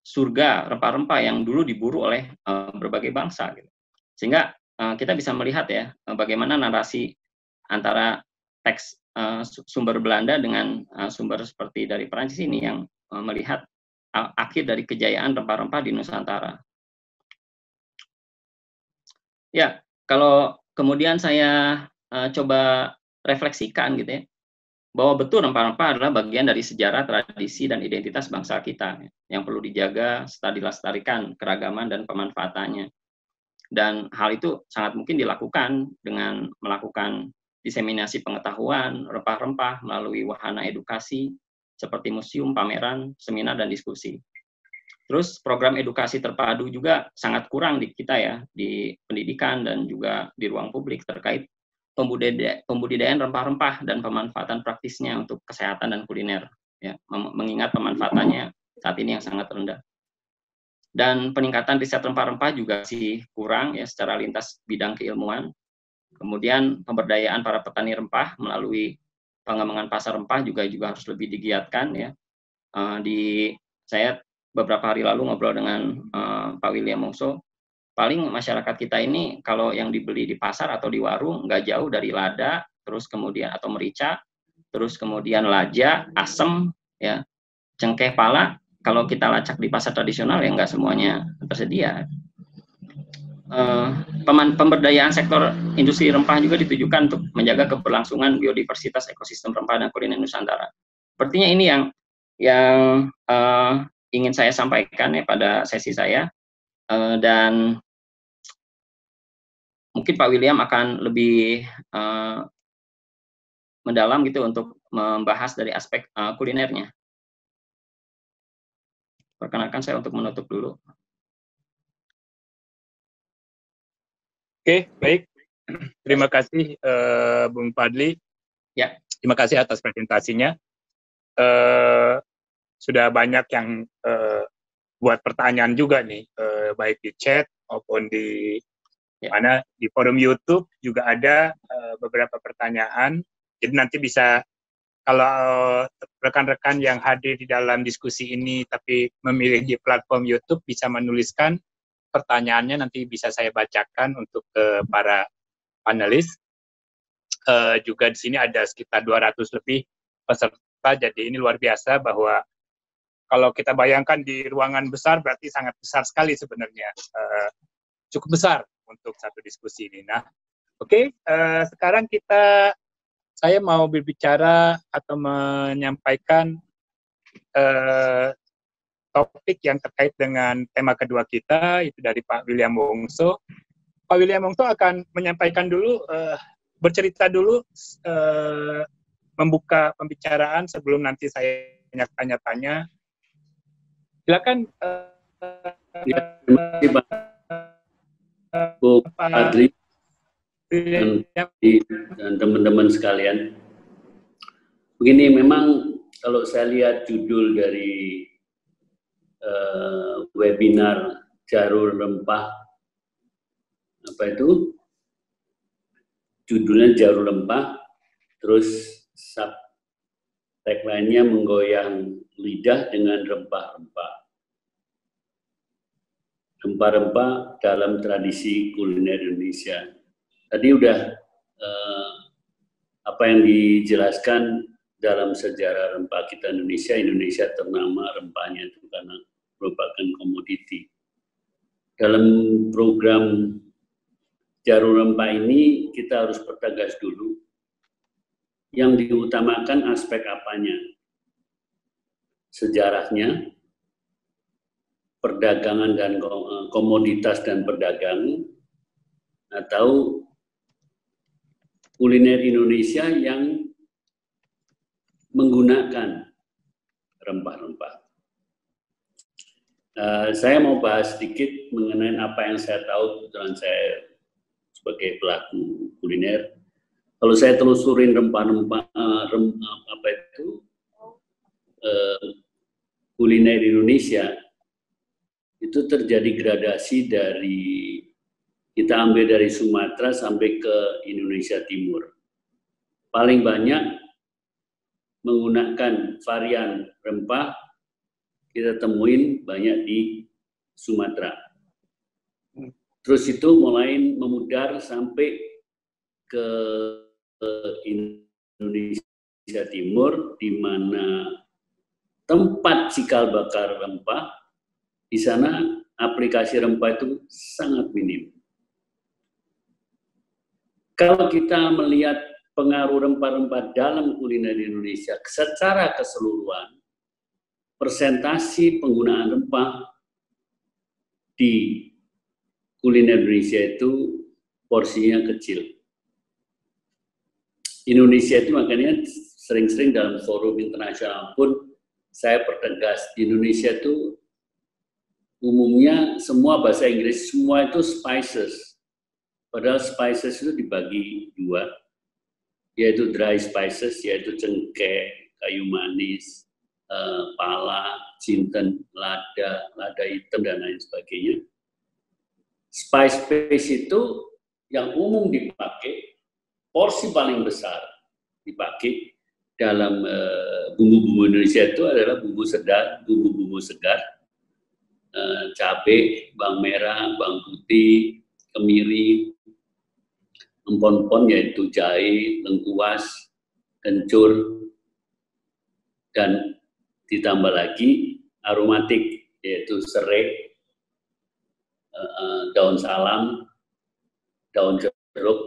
surga rempah-rempah yang dulu diburu oleh berbagai bangsa gitu. Sehingga kita bisa melihat ya bagaimana narasi antara teks uh, sumber Belanda dengan uh, sumber seperti dari Perancis ini yang uh, melihat akhir dari kejayaan rempah-rempah di Nusantara. Ya, kalau kemudian saya uh, coba refleksikan gitu ya, bahwa betul rempah-rempah adalah bagian dari sejarah, tradisi, dan identitas bangsa kita ya, yang perlu dijaga serta dilestarikan keragaman dan pemanfaatannya. Dan hal itu sangat mungkin dilakukan dengan melakukan diseminasi pengetahuan, rempah-rempah melalui wahana edukasi seperti museum, pameran, seminar, dan diskusi. Terus program edukasi terpadu juga sangat kurang di kita ya, di pendidikan dan juga di ruang publik terkait pembudidayaan rempah-rempah dan pemanfaatan praktisnya untuk kesehatan dan kuliner. Ya, mengingat pemanfaatannya saat ini yang sangat rendah. Dan peningkatan riset rempah-rempah juga masih kurang ya secara lintas bidang keilmuan Kemudian pemberdayaan para petani rempah melalui pengembangan pasar rempah juga juga harus lebih digiatkan ya. Uh, di saya beberapa hari lalu ngobrol dengan uh, Pak William Mongso, paling masyarakat kita ini kalau yang dibeli di pasar atau di warung nggak jauh dari lada, terus kemudian atau merica, terus kemudian laja, asem, ya, cengkeh pala. Kalau kita lacak di pasar tradisional ya nggak semuanya tersedia. Eh, pemberdayaan sektor industri rempah juga ditujukan untuk menjaga keberlangsungan biodiversitas ekosistem rempah dan kuliner Nusantara. Sepertinya ini yang yang uh, ingin saya sampaikan ya pada sesi saya uh, dan mungkin Pak William akan lebih uh, mendalam gitu untuk membahas dari aspek uh, kulinernya. Perkenalkan saya untuk menutup dulu. Oke, baik. Terima kasih uh, Bung Padli. Ya. Terima kasih atas presentasinya. Uh, sudah banyak yang uh, buat pertanyaan juga nih, uh, baik di chat maupun di ya. mana di forum YouTube juga ada uh, beberapa pertanyaan. Jadi nanti bisa kalau rekan-rekan yang hadir di dalam diskusi ini tapi memilih di platform YouTube bisa menuliskan pertanyaannya nanti bisa saya bacakan untuk ke para panelis. Uh, juga di sini ada sekitar 200 lebih peserta, jadi ini luar biasa bahwa kalau kita bayangkan di ruangan besar berarti sangat besar sekali sebenarnya, uh, cukup besar untuk satu diskusi ini. Nah, oke, okay, uh, sekarang kita saya mau berbicara atau menyampaikan uh, topik yang terkait dengan tema kedua kita itu dari Pak William Wongso. Pak William Wongso akan menyampaikan dulu uh, bercerita dulu uh, membuka pembicaraan sebelum nanti saya tanya-tanya. Silakan uh, ya, terima kasih Pak. Bu Adri dan teman-teman sekalian. Begini, memang kalau saya lihat judul dari uh, webinar Jarur Rempah, apa itu? Judulnya Jarur Rempah, terus sub tagline-nya menggoyang lidah dengan rempah-rempah. Rempah-rempah dalam tradisi kuliner Indonesia. Tadi udah eh, apa yang dijelaskan dalam sejarah rempah kita Indonesia, Indonesia ternama rempahnya itu karena merupakan komoditi. Dalam program jarum rempah ini kita harus pertegas dulu yang diutamakan aspek apanya? Sejarahnya, perdagangan dan eh, komoditas dan perdagangan, atau kuliner Indonesia yang menggunakan rempah-rempah. Uh, saya mau bahas sedikit mengenai apa yang saya tahu kebetulan saya sebagai pelaku kuliner. Kalau saya telusurin rempah-rempah uh, rem, apa itu uh, kuliner Indonesia itu terjadi gradasi dari kita ambil dari Sumatera sampai ke Indonesia Timur. Paling banyak menggunakan varian rempah kita temuin banyak di Sumatera. Terus itu mulai memudar sampai ke Indonesia Timur di mana tempat cikal bakar rempah di sana aplikasi rempah itu sangat minim. Kalau kita melihat pengaruh rempah-rempah dalam kuliner Indonesia secara keseluruhan, persentasi penggunaan rempah di kuliner Indonesia itu porsinya kecil. Indonesia itu makanya sering-sering dalam forum internasional pun saya pertegas Indonesia itu umumnya semua bahasa Inggris semua itu spices. Padahal spices itu dibagi dua, yaitu dry spices, yaitu cengkeh, kayu manis, uh, pala, jinten, lada, lada hitam, dan lain sebagainya. Spice base itu yang umum dipakai, porsi paling besar dipakai dalam uh, bumbu-bumbu Indonesia itu adalah bumbu sedar, bumbu-bumbu segar, uh, cabai, bawang merah, bawang putih, kemiri, empon-empon yaitu jahe, lengkuas, kencur, dan ditambah lagi aromatik yaitu serai, eh, eh, daun salam, daun jeruk,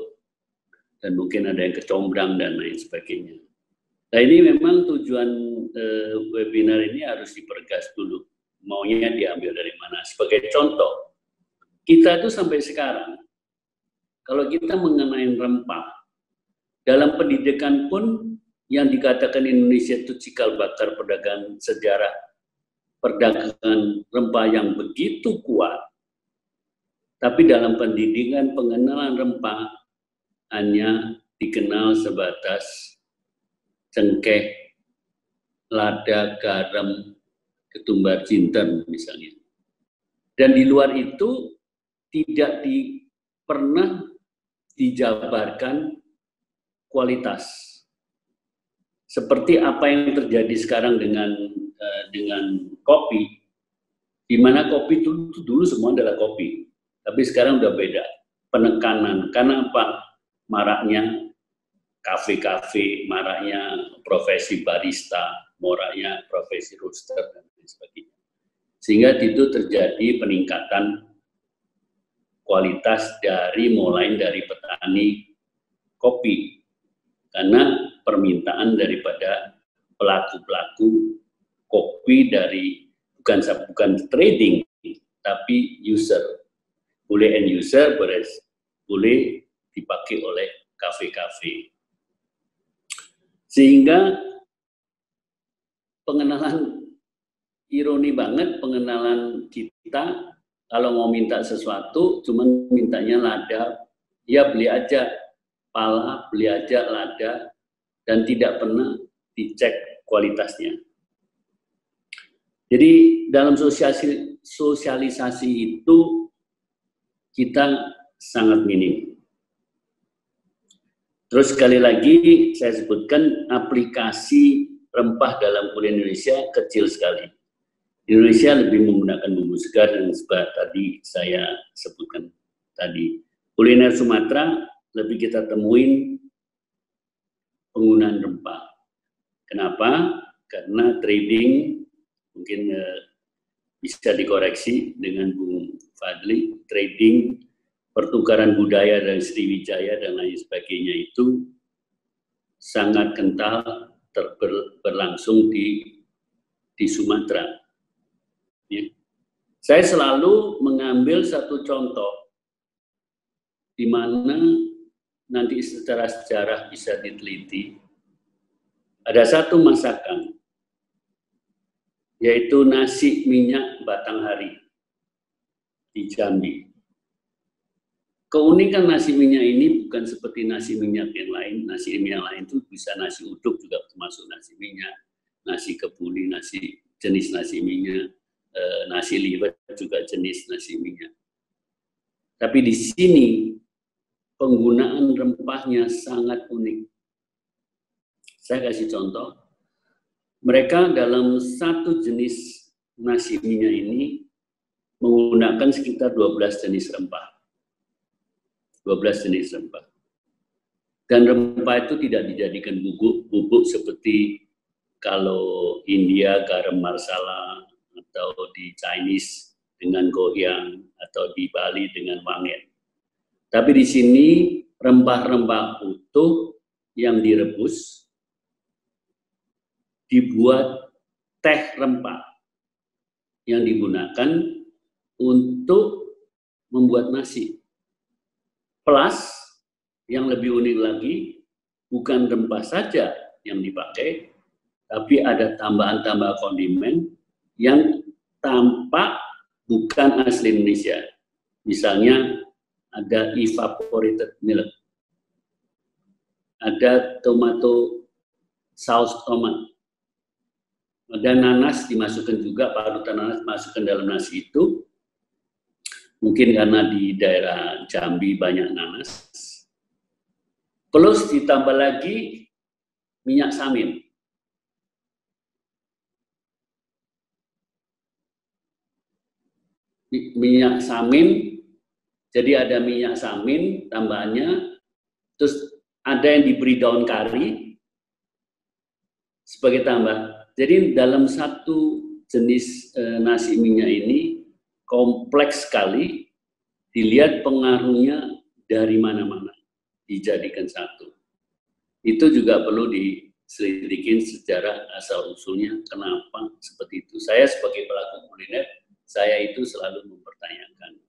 dan mungkin ada yang kecombrang dan lain sebagainya. Nah ini memang tujuan eh, webinar ini harus dipergas dulu. Maunya diambil dari mana? Sebagai contoh, kita itu sampai sekarang kalau kita mengenai rempah, dalam pendidikan pun yang dikatakan Indonesia itu cikal bakar perdagangan sejarah perdagangan rempah yang begitu kuat, tapi dalam pendidikan pengenalan rempah hanya dikenal sebatas cengkeh, lada, garam, ketumbar jinten misalnya. Dan di luar itu tidak di, pernah dijabarkan kualitas. Seperti apa yang terjadi sekarang dengan uh, dengan kopi, di mana kopi itu dulu semua adalah kopi, tapi sekarang udah beda. Penekanan, karena apa? Maraknya kafe-kafe, maraknya profesi barista, maraknya profesi roaster, dan sebagainya. Sehingga itu terjadi peningkatan kualitas dari mulai dari petani kopi karena permintaan daripada pelaku-pelaku kopi dari bukan bukan trading, tapi user. Boleh end user, boleh dipakai oleh kafe-kafe. Sehingga pengenalan ironi banget pengenalan kita kalau mau minta sesuatu cuman mintanya lada ya beli aja pala beli aja lada dan tidak pernah dicek kualitasnya jadi dalam sosialisasi, sosialisasi itu kita sangat minim Terus sekali lagi saya sebutkan aplikasi rempah dalam kuliner Indonesia kecil sekali. Indonesia lebih menggunakan bumbu segar yang sebab tadi saya sebutkan tadi. Kuliner Sumatera lebih kita temuin penggunaan rempah. Kenapa? Karena trading mungkin eh, bisa dikoreksi dengan Bung Fadli, trading pertukaran budaya dan Sriwijaya dan lain sebagainya itu sangat kental terber, berlangsung di di Sumatera. Ya. Saya selalu mengambil satu contoh di mana nanti secara sejarah bisa diteliti. Ada satu masakan yaitu nasi minyak batang hari di Jambi. Keunikan nasi minyak ini bukan seperti nasi minyak yang lain. Nasi minyak lain itu bisa nasi uduk juga termasuk nasi minyak, nasi kebuli, nasi jenis nasi minyak, e, nasi liwet juga jenis nasi minyak. Tapi di sini penggunaan rempahnya sangat unik. Saya kasih contoh. Mereka dalam satu jenis nasi minyak ini menggunakan sekitar 12 jenis rempah 12 jenis rempah. Dan rempah itu tidak dijadikan bubuk, bubuk seperti kalau India garam marsala atau di Chinese dengan goyang atau di Bali dengan wangen. Tapi di sini rempah-rempah utuh yang direbus dibuat teh rempah yang digunakan untuk membuat nasi. Plus, yang lebih unik lagi, bukan rempah saja yang dipakai, tapi ada tambahan-tambahan kondimen yang tampak bukan asli Indonesia. Misalnya ada evaporated milk, ada tomato saus tomat, ada nanas dimasukkan juga, parutan nanas dimasukkan dalam nasi itu, Mungkin karena di daerah Jambi banyak nanas. Plus ditambah lagi minyak samin. Minyak samin, jadi ada minyak samin tambahannya, terus ada yang diberi daun kari sebagai tambah. Jadi dalam satu jenis e, nasi minyak ini kompleks sekali, dilihat pengaruhnya dari mana-mana, dijadikan satu. Itu juga perlu diselidikin sejarah asal-usulnya, kenapa seperti itu. Saya sebagai pelaku kuliner, saya itu selalu mempertanyakan.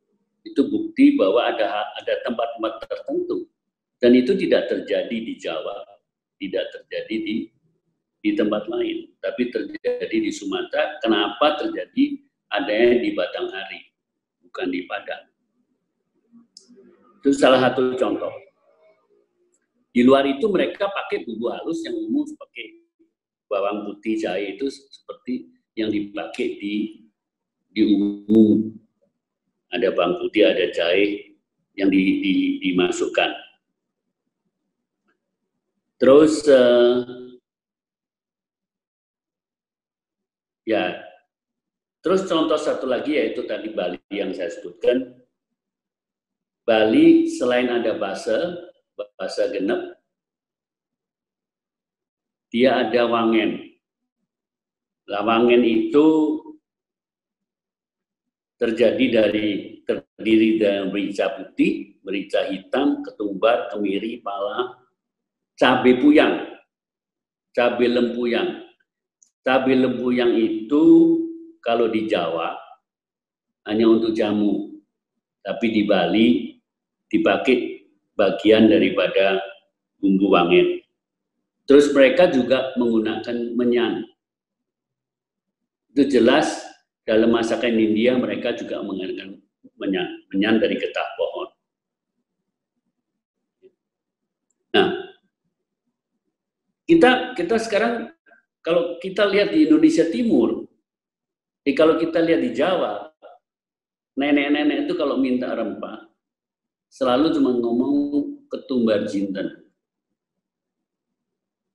Itu bukti bahwa ada ada tempat-tempat tertentu, dan itu tidak terjadi di Jawa, tidak terjadi di di tempat lain, tapi terjadi di Sumatera. Kenapa terjadi? adanya di Batanghari, bukan di Padang. Itu salah satu contoh. Di luar itu mereka pakai bumbu halus yang umum seperti bawang putih, jahe itu seperti yang dipakai di di umum. Ada bawang putih, ada jahe yang di, di, dimasukkan. Terus uh, ya Terus contoh satu lagi yaitu tadi Bali yang saya sebutkan. Bali selain ada bahasa, bahasa genep, dia ada wangen. Lah wangen itu terjadi dari terdiri dari merica putih, merica hitam, ketumbar, kemiri, pala, cabai puyang, cabai lempuyang. Cabai lempuyang itu kalau di Jawa hanya untuk jamu, tapi di Bali dipakai bagian daripada bumbu wangen. Terus mereka juga menggunakan menyan. Itu jelas dalam masakan India mereka juga menggunakan menyan, menyan dari getah pohon. Nah, kita kita sekarang kalau kita lihat di Indonesia Timur, eh, kalau kita lihat di Jawa, nenek-nenek itu kalau minta rempah selalu cuma ngomong ketumbar jinten.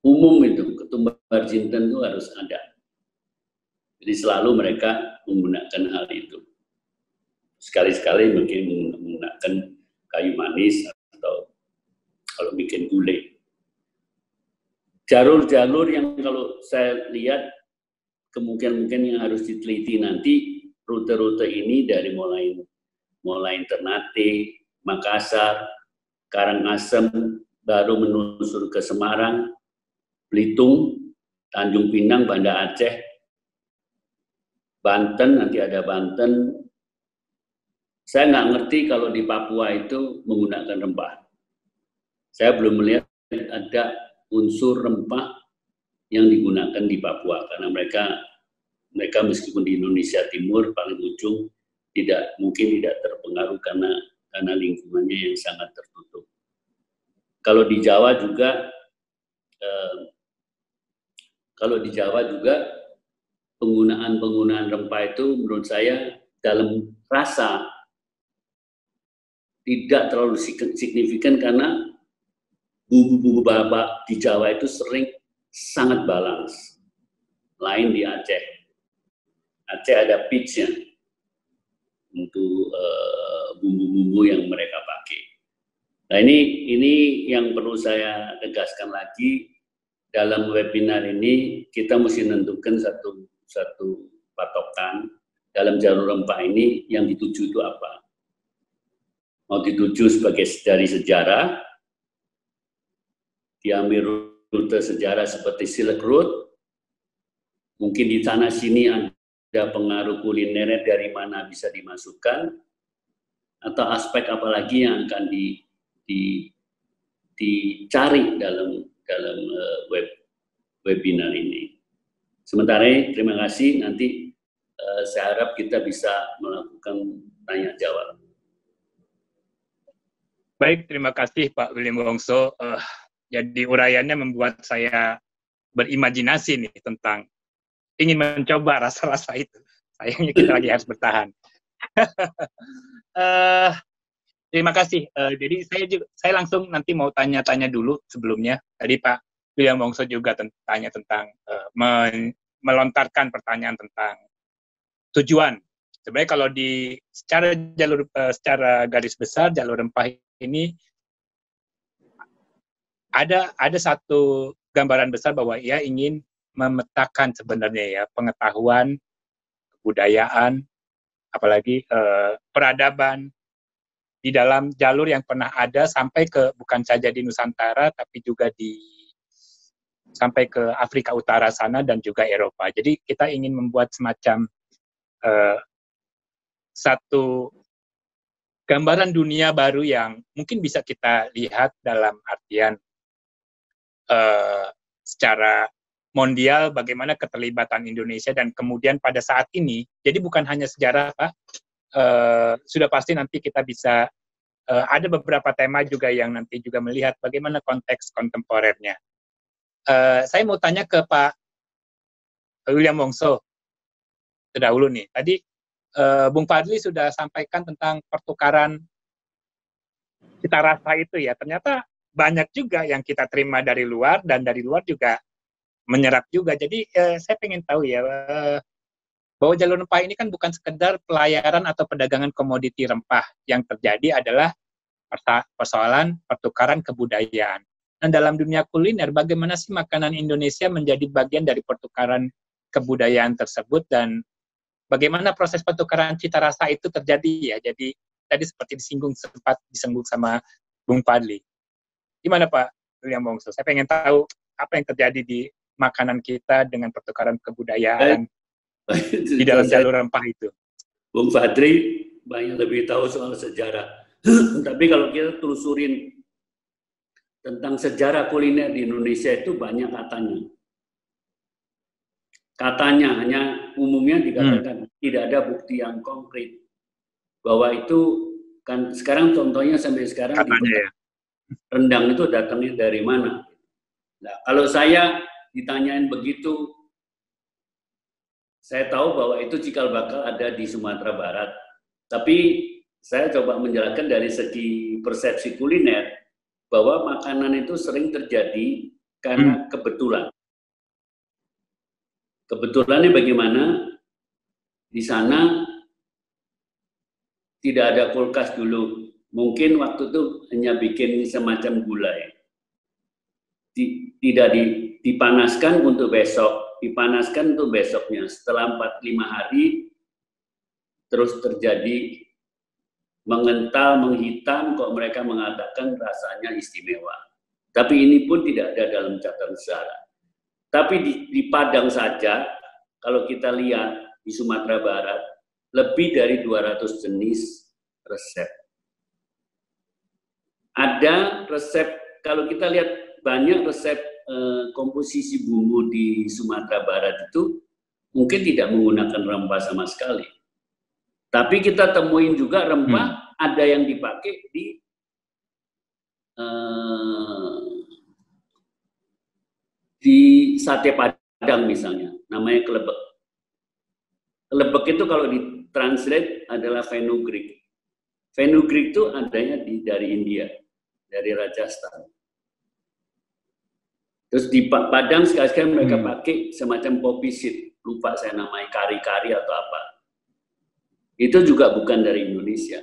Umum itu ketumbar jinten itu harus ada. Jadi selalu mereka menggunakan hal itu. Sekali-sekali mungkin menggunakan kayu manis atau kalau bikin gulai. Jalur-jalur yang kalau saya lihat kemungkinan-mungkin yang harus diteliti nanti rute-rute ini dari mulai mulai Ternate, Makassar, Karangasem, baru menusur ke Semarang, Belitung, Tanjung Pinang, Banda Aceh, Banten, nanti ada Banten. Saya nggak ngerti kalau di Papua itu menggunakan rempah. Saya belum melihat ada unsur rempah yang digunakan di Papua karena mereka mereka meskipun di Indonesia Timur paling ujung tidak mungkin tidak terpengaruh karena karena lingkungannya yang sangat tertutup. Kalau di Jawa juga, eh, kalau di Jawa juga penggunaan-penggunaan rempah itu menurut saya dalam rasa tidak terlalu signifikan karena bumbu-bumbu babak di Jawa itu sering sangat balance. Lain di Aceh. Aceh ada pitch-nya untuk uh, bumbu-bumbu yang mereka pakai. Nah ini ini yang perlu saya tegaskan lagi dalam webinar ini kita mesti menentukan satu satu patokan dalam jalur rempah ini yang dituju itu apa. Mau dituju sebagai dari sejarah, diambil rute sejarah seperti Silk Road, mungkin di sana sini ada pengaruh kuliner dari mana bisa dimasukkan, atau aspek apalagi yang akan di, di, dicari dalam dalam uh, web webinar ini. Sementara ini terima kasih nanti uh, saya harap kita bisa melakukan tanya jawab. Baik, terima kasih Pak William Wongso. Uh, jadi uraiannya membuat saya berimajinasi nih tentang ingin mencoba rasa-rasa itu. Sayangnya kita lagi harus bertahan uh, terima kasih. Uh, jadi saya juga saya langsung nanti mau tanya-tanya dulu sebelumnya. Tadi Pak William Wongso juga tanya tentang uh, men melontarkan pertanyaan tentang tujuan. Sebenarnya kalau di secara jalur uh, secara garis besar jalur rempah ini ada ada satu gambaran besar bahwa ia ingin memetakan sebenarnya ya pengetahuan kebudayaan apalagi uh, peradaban di dalam jalur yang pernah ada sampai ke bukan saja di Nusantara tapi juga di sampai ke Afrika Utara sana dan juga Eropa. Jadi kita ingin membuat semacam uh, satu gambaran dunia baru yang mungkin bisa kita lihat dalam artian uh, secara mondial bagaimana keterlibatan Indonesia dan kemudian pada saat ini jadi bukan hanya sejarah Pak uh, sudah pasti nanti kita bisa uh, ada beberapa tema juga yang nanti juga melihat bagaimana konteks kontemporernya uh, saya mau tanya ke Pak William Wongso terdahulu nih tadi uh, Bung Fadli sudah sampaikan tentang pertukaran cita rasa itu ya ternyata banyak juga yang kita terima dari luar dan dari luar juga menyerap juga. Jadi eh, saya pengen tahu ya eh, bahwa jalur rempah ini kan bukan sekedar pelayaran atau perdagangan komoditi rempah. Yang terjadi adalah persoalan pertukaran kebudayaan. Dan dalam dunia kuliner, bagaimana sih makanan Indonesia menjadi bagian dari pertukaran kebudayaan tersebut dan bagaimana proses pertukaran cita rasa itu terjadi ya. Jadi tadi seperti disinggung sempat disinggung sama Bung Padli. Gimana Pak William Bongso? Saya pengen tahu apa yang terjadi di makanan kita dengan pertukaran kebudayaan. di dalam jalur rempah itu. Bung Fadri banyak lebih tahu soal sejarah. Tapi kalau kita telusurin tentang sejarah kuliner di Indonesia itu banyak katanya. Katanya hanya umumnya dikatakan hmm. tidak ada bukti yang konkret bahwa itu kan sekarang contohnya sampai sekarang katanya, ya. rendang itu datangnya dari mana? Nah, kalau saya ditanyain begitu, saya tahu bahwa itu cikal bakal ada di Sumatera Barat. Tapi saya coba menjelaskan dari segi persepsi kuliner, bahwa makanan itu sering terjadi karena hmm. kebetulan. Kebetulannya bagaimana? Di sana tidak ada kulkas dulu. Mungkin waktu itu hanya bikin semacam gulai. Tidak dipanaskan untuk besok, dipanaskan untuk besoknya. Setelah 4-5 hari, terus terjadi mengental, menghitam, kok mereka mengatakan rasanya istimewa. Tapi ini pun tidak ada dalam catatan sejarah. Tapi di, di Padang saja, kalau kita lihat di Sumatera Barat, lebih dari 200 jenis resep. Ada resep, kalau kita lihat banyak resep eh, komposisi bumbu di Sumatera Barat itu mungkin tidak menggunakan rempah sama sekali tapi kita temuin juga rempah hmm. ada yang dipakai di uh, di sate padang misalnya, namanya kelebek. Kelebek itu kalau ditranslate adalah fenugreek. Fenugreek itu adanya di dari India, dari Rajasthan. Terus di Padang sekali-sekali mereka hmm. pakai semacam poppy seed, lupa saya namanya kari-kari atau apa itu juga bukan dari Indonesia.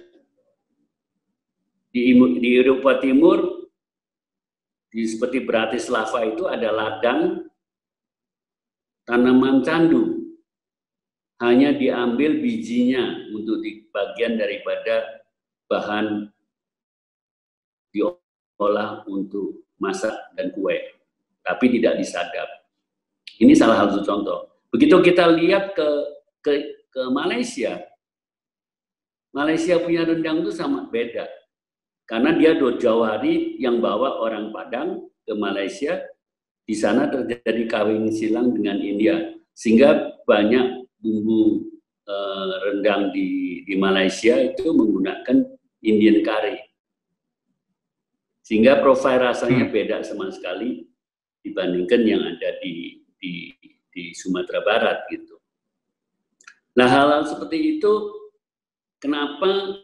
Di, di Eropa Timur, di seperti Bratislava itu ada ladang tanaman candu. Hanya diambil bijinya untuk di bagian daripada bahan diolah untuk masak dan kue, tapi tidak disadap. Ini salah satu contoh. Begitu kita lihat ke ke, ke Malaysia, Malaysia punya rendang itu sama beda. Karena dia do Jawari yang bawa orang Padang ke Malaysia, di sana terjadi kawin silang dengan India. Sehingga banyak bumbu uh, rendang di, di Malaysia itu menggunakan Indian curry. Sehingga profil rasanya hmm. beda sama sekali dibandingkan yang ada di, di, di Sumatera Barat gitu. Nah hal-hal seperti itu Kenapa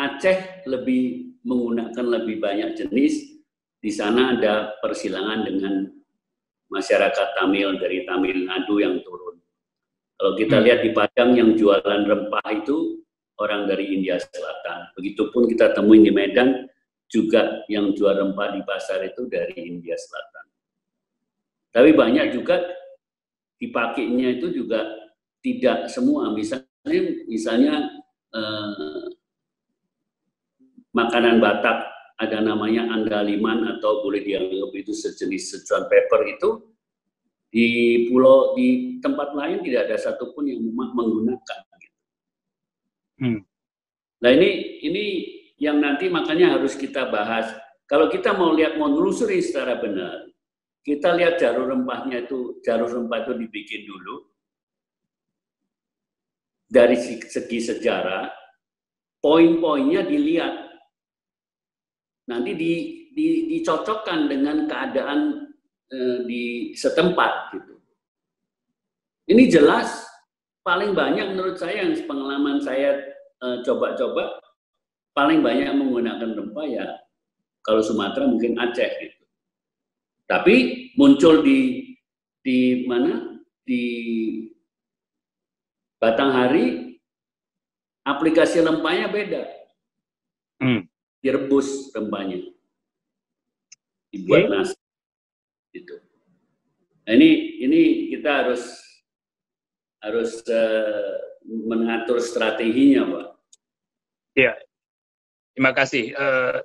Aceh lebih menggunakan lebih banyak jenis? Di sana ada persilangan dengan masyarakat Tamil dari Tamil Nadu yang turun. Kalau kita hmm. lihat di Padang yang jualan rempah itu orang dari India Selatan. Begitupun kita temuin di Medan juga yang jual rempah di pasar itu dari India Selatan. Tapi banyak juga dipakainya itu juga tidak semua. Misalnya misalnya eh, makanan Batak ada namanya andaliman atau boleh dianggap itu sejenis secuan pepper itu di pulau di tempat lain tidak ada satupun yang menggunakan. Hmm. Nah ini ini yang nanti makanya harus kita bahas. Kalau kita mau lihat mau nelusuri secara benar, kita lihat jalur rempahnya itu jalur rempah itu dibikin dulu, dari segi sejarah, poin-poinnya dilihat. Nanti di, di, dicocokkan dengan keadaan eh, di setempat gitu. Ini jelas paling banyak menurut saya yang pengalaman saya eh, coba-coba eh, paling banyak menggunakan rempah ya kalau Sumatera mungkin Aceh gitu. Tapi muncul di di mana di Batanghari aplikasi rempahnya beda. Hmm. Direbus rempahnya. Dibuat okay. nasi. Gitu. Nah, ini ini kita harus harus uh, mengatur strateginya, Pak. Iya. Terima kasih. Uh,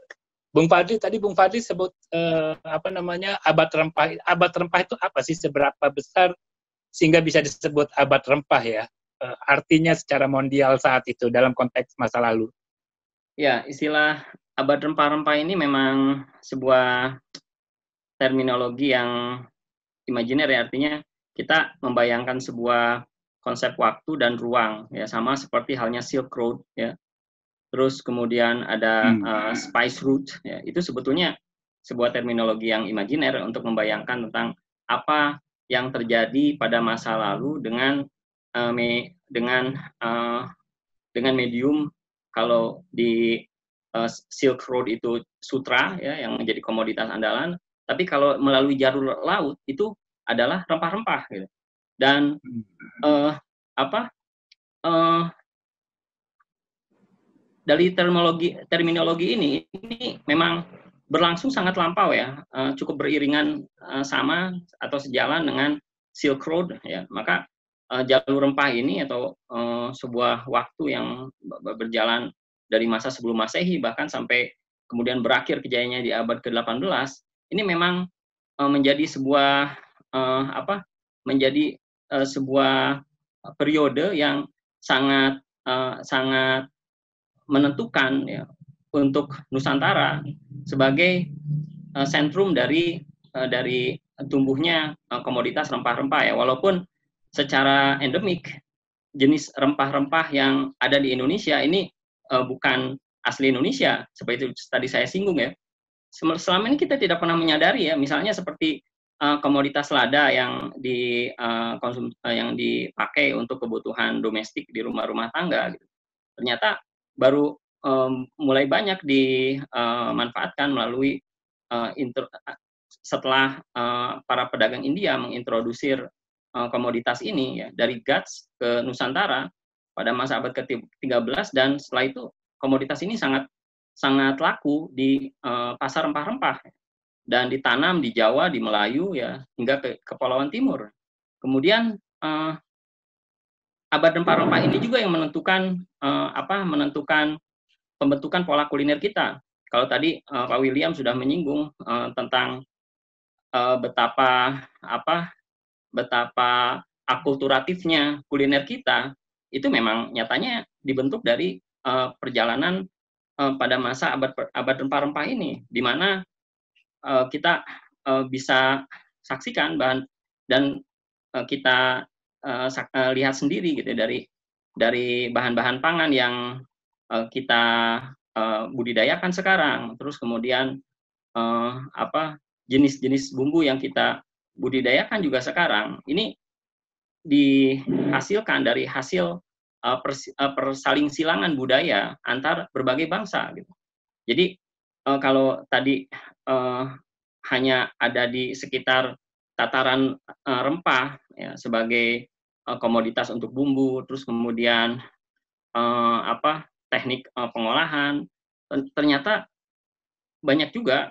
Bung Fadli tadi Bung Fadli sebut uh, apa namanya abad rempah abad rempah itu apa sih seberapa besar sehingga bisa disebut abad rempah ya. Uh, artinya secara mondial saat itu dalam konteks masa lalu. Ya, istilah abad rempah-rempah ini memang sebuah terminologi yang imajiner ya artinya kita membayangkan sebuah konsep waktu dan ruang ya sama seperti halnya Silk Road ya terus kemudian ada hmm. uh, Spice Route ya itu sebetulnya sebuah terminologi yang imajiner untuk membayangkan tentang apa yang terjadi pada masa lalu dengan uh, me, dengan uh, dengan medium kalau di uh, Silk Road itu sutra ya yang menjadi komoditas andalan tapi kalau melalui jalur laut itu adalah rempah-rempah gitu dan uh, apa uh, dari terminologi terminologi ini ini memang berlangsung sangat lampau ya, uh, cukup beriringan uh, sama atau sejalan dengan Silk Road ya. Maka uh, jalur rempah ini atau uh, sebuah waktu yang berjalan dari masa sebelum Masehi bahkan sampai kemudian berakhir kejayaannya di abad ke-18 ini memang uh, menjadi sebuah uh, apa? menjadi uh, sebuah periode yang sangat uh, sangat menentukan ya, untuk Nusantara sebagai uh, sentrum dari uh, dari tumbuhnya uh, komoditas rempah-rempah ya walaupun secara endemik jenis rempah-rempah yang ada di Indonesia ini uh, bukan asli Indonesia seperti itu tadi saya singgung ya selama ini kita tidak pernah menyadari ya misalnya seperti uh, komoditas lada yang di uh, konsum uh, yang dipakai untuk kebutuhan domestik di rumah-rumah tangga gitu. ternyata baru um, mulai banyak dimanfaatkan melalui uh, setelah uh, para pedagang India mengintrodusir uh, komoditas ini ya dari Gats ke Nusantara pada masa abad ke-13 dan setelah itu komoditas ini sangat sangat laku di uh, pasar rempah-rempah dan ditanam di Jawa, di Melayu ya hingga ke Kepulauan Timur. Kemudian uh, abad rempah-rempah ini juga yang menentukan uh, apa menentukan pembentukan pola kuliner kita. Kalau tadi uh, Pak William sudah menyinggung uh, tentang uh, betapa apa betapa akulturatifnya kuliner kita, itu memang nyatanya dibentuk dari uh, perjalanan uh, pada masa abad abad rempah-rempah ini, di mana uh, kita uh, bisa saksikan bahan dan uh, kita uh, lihat sendiri gitu ya, dari dari bahan-bahan pangan yang uh, kita uh, budidayakan sekarang, terus kemudian uh, apa jenis-jenis bumbu yang kita budidayakan juga sekarang, ini dihasilkan dari hasil uh, pers, persaling silangan budaya antar berbagai bangsa gitu. Jadi uh, kalau tadi hanya ada di sekitar tataran rempah ya, sebagai komoditas untuk bumbu, terus kemudian apa teknik pengolahan, ternyata banyak juga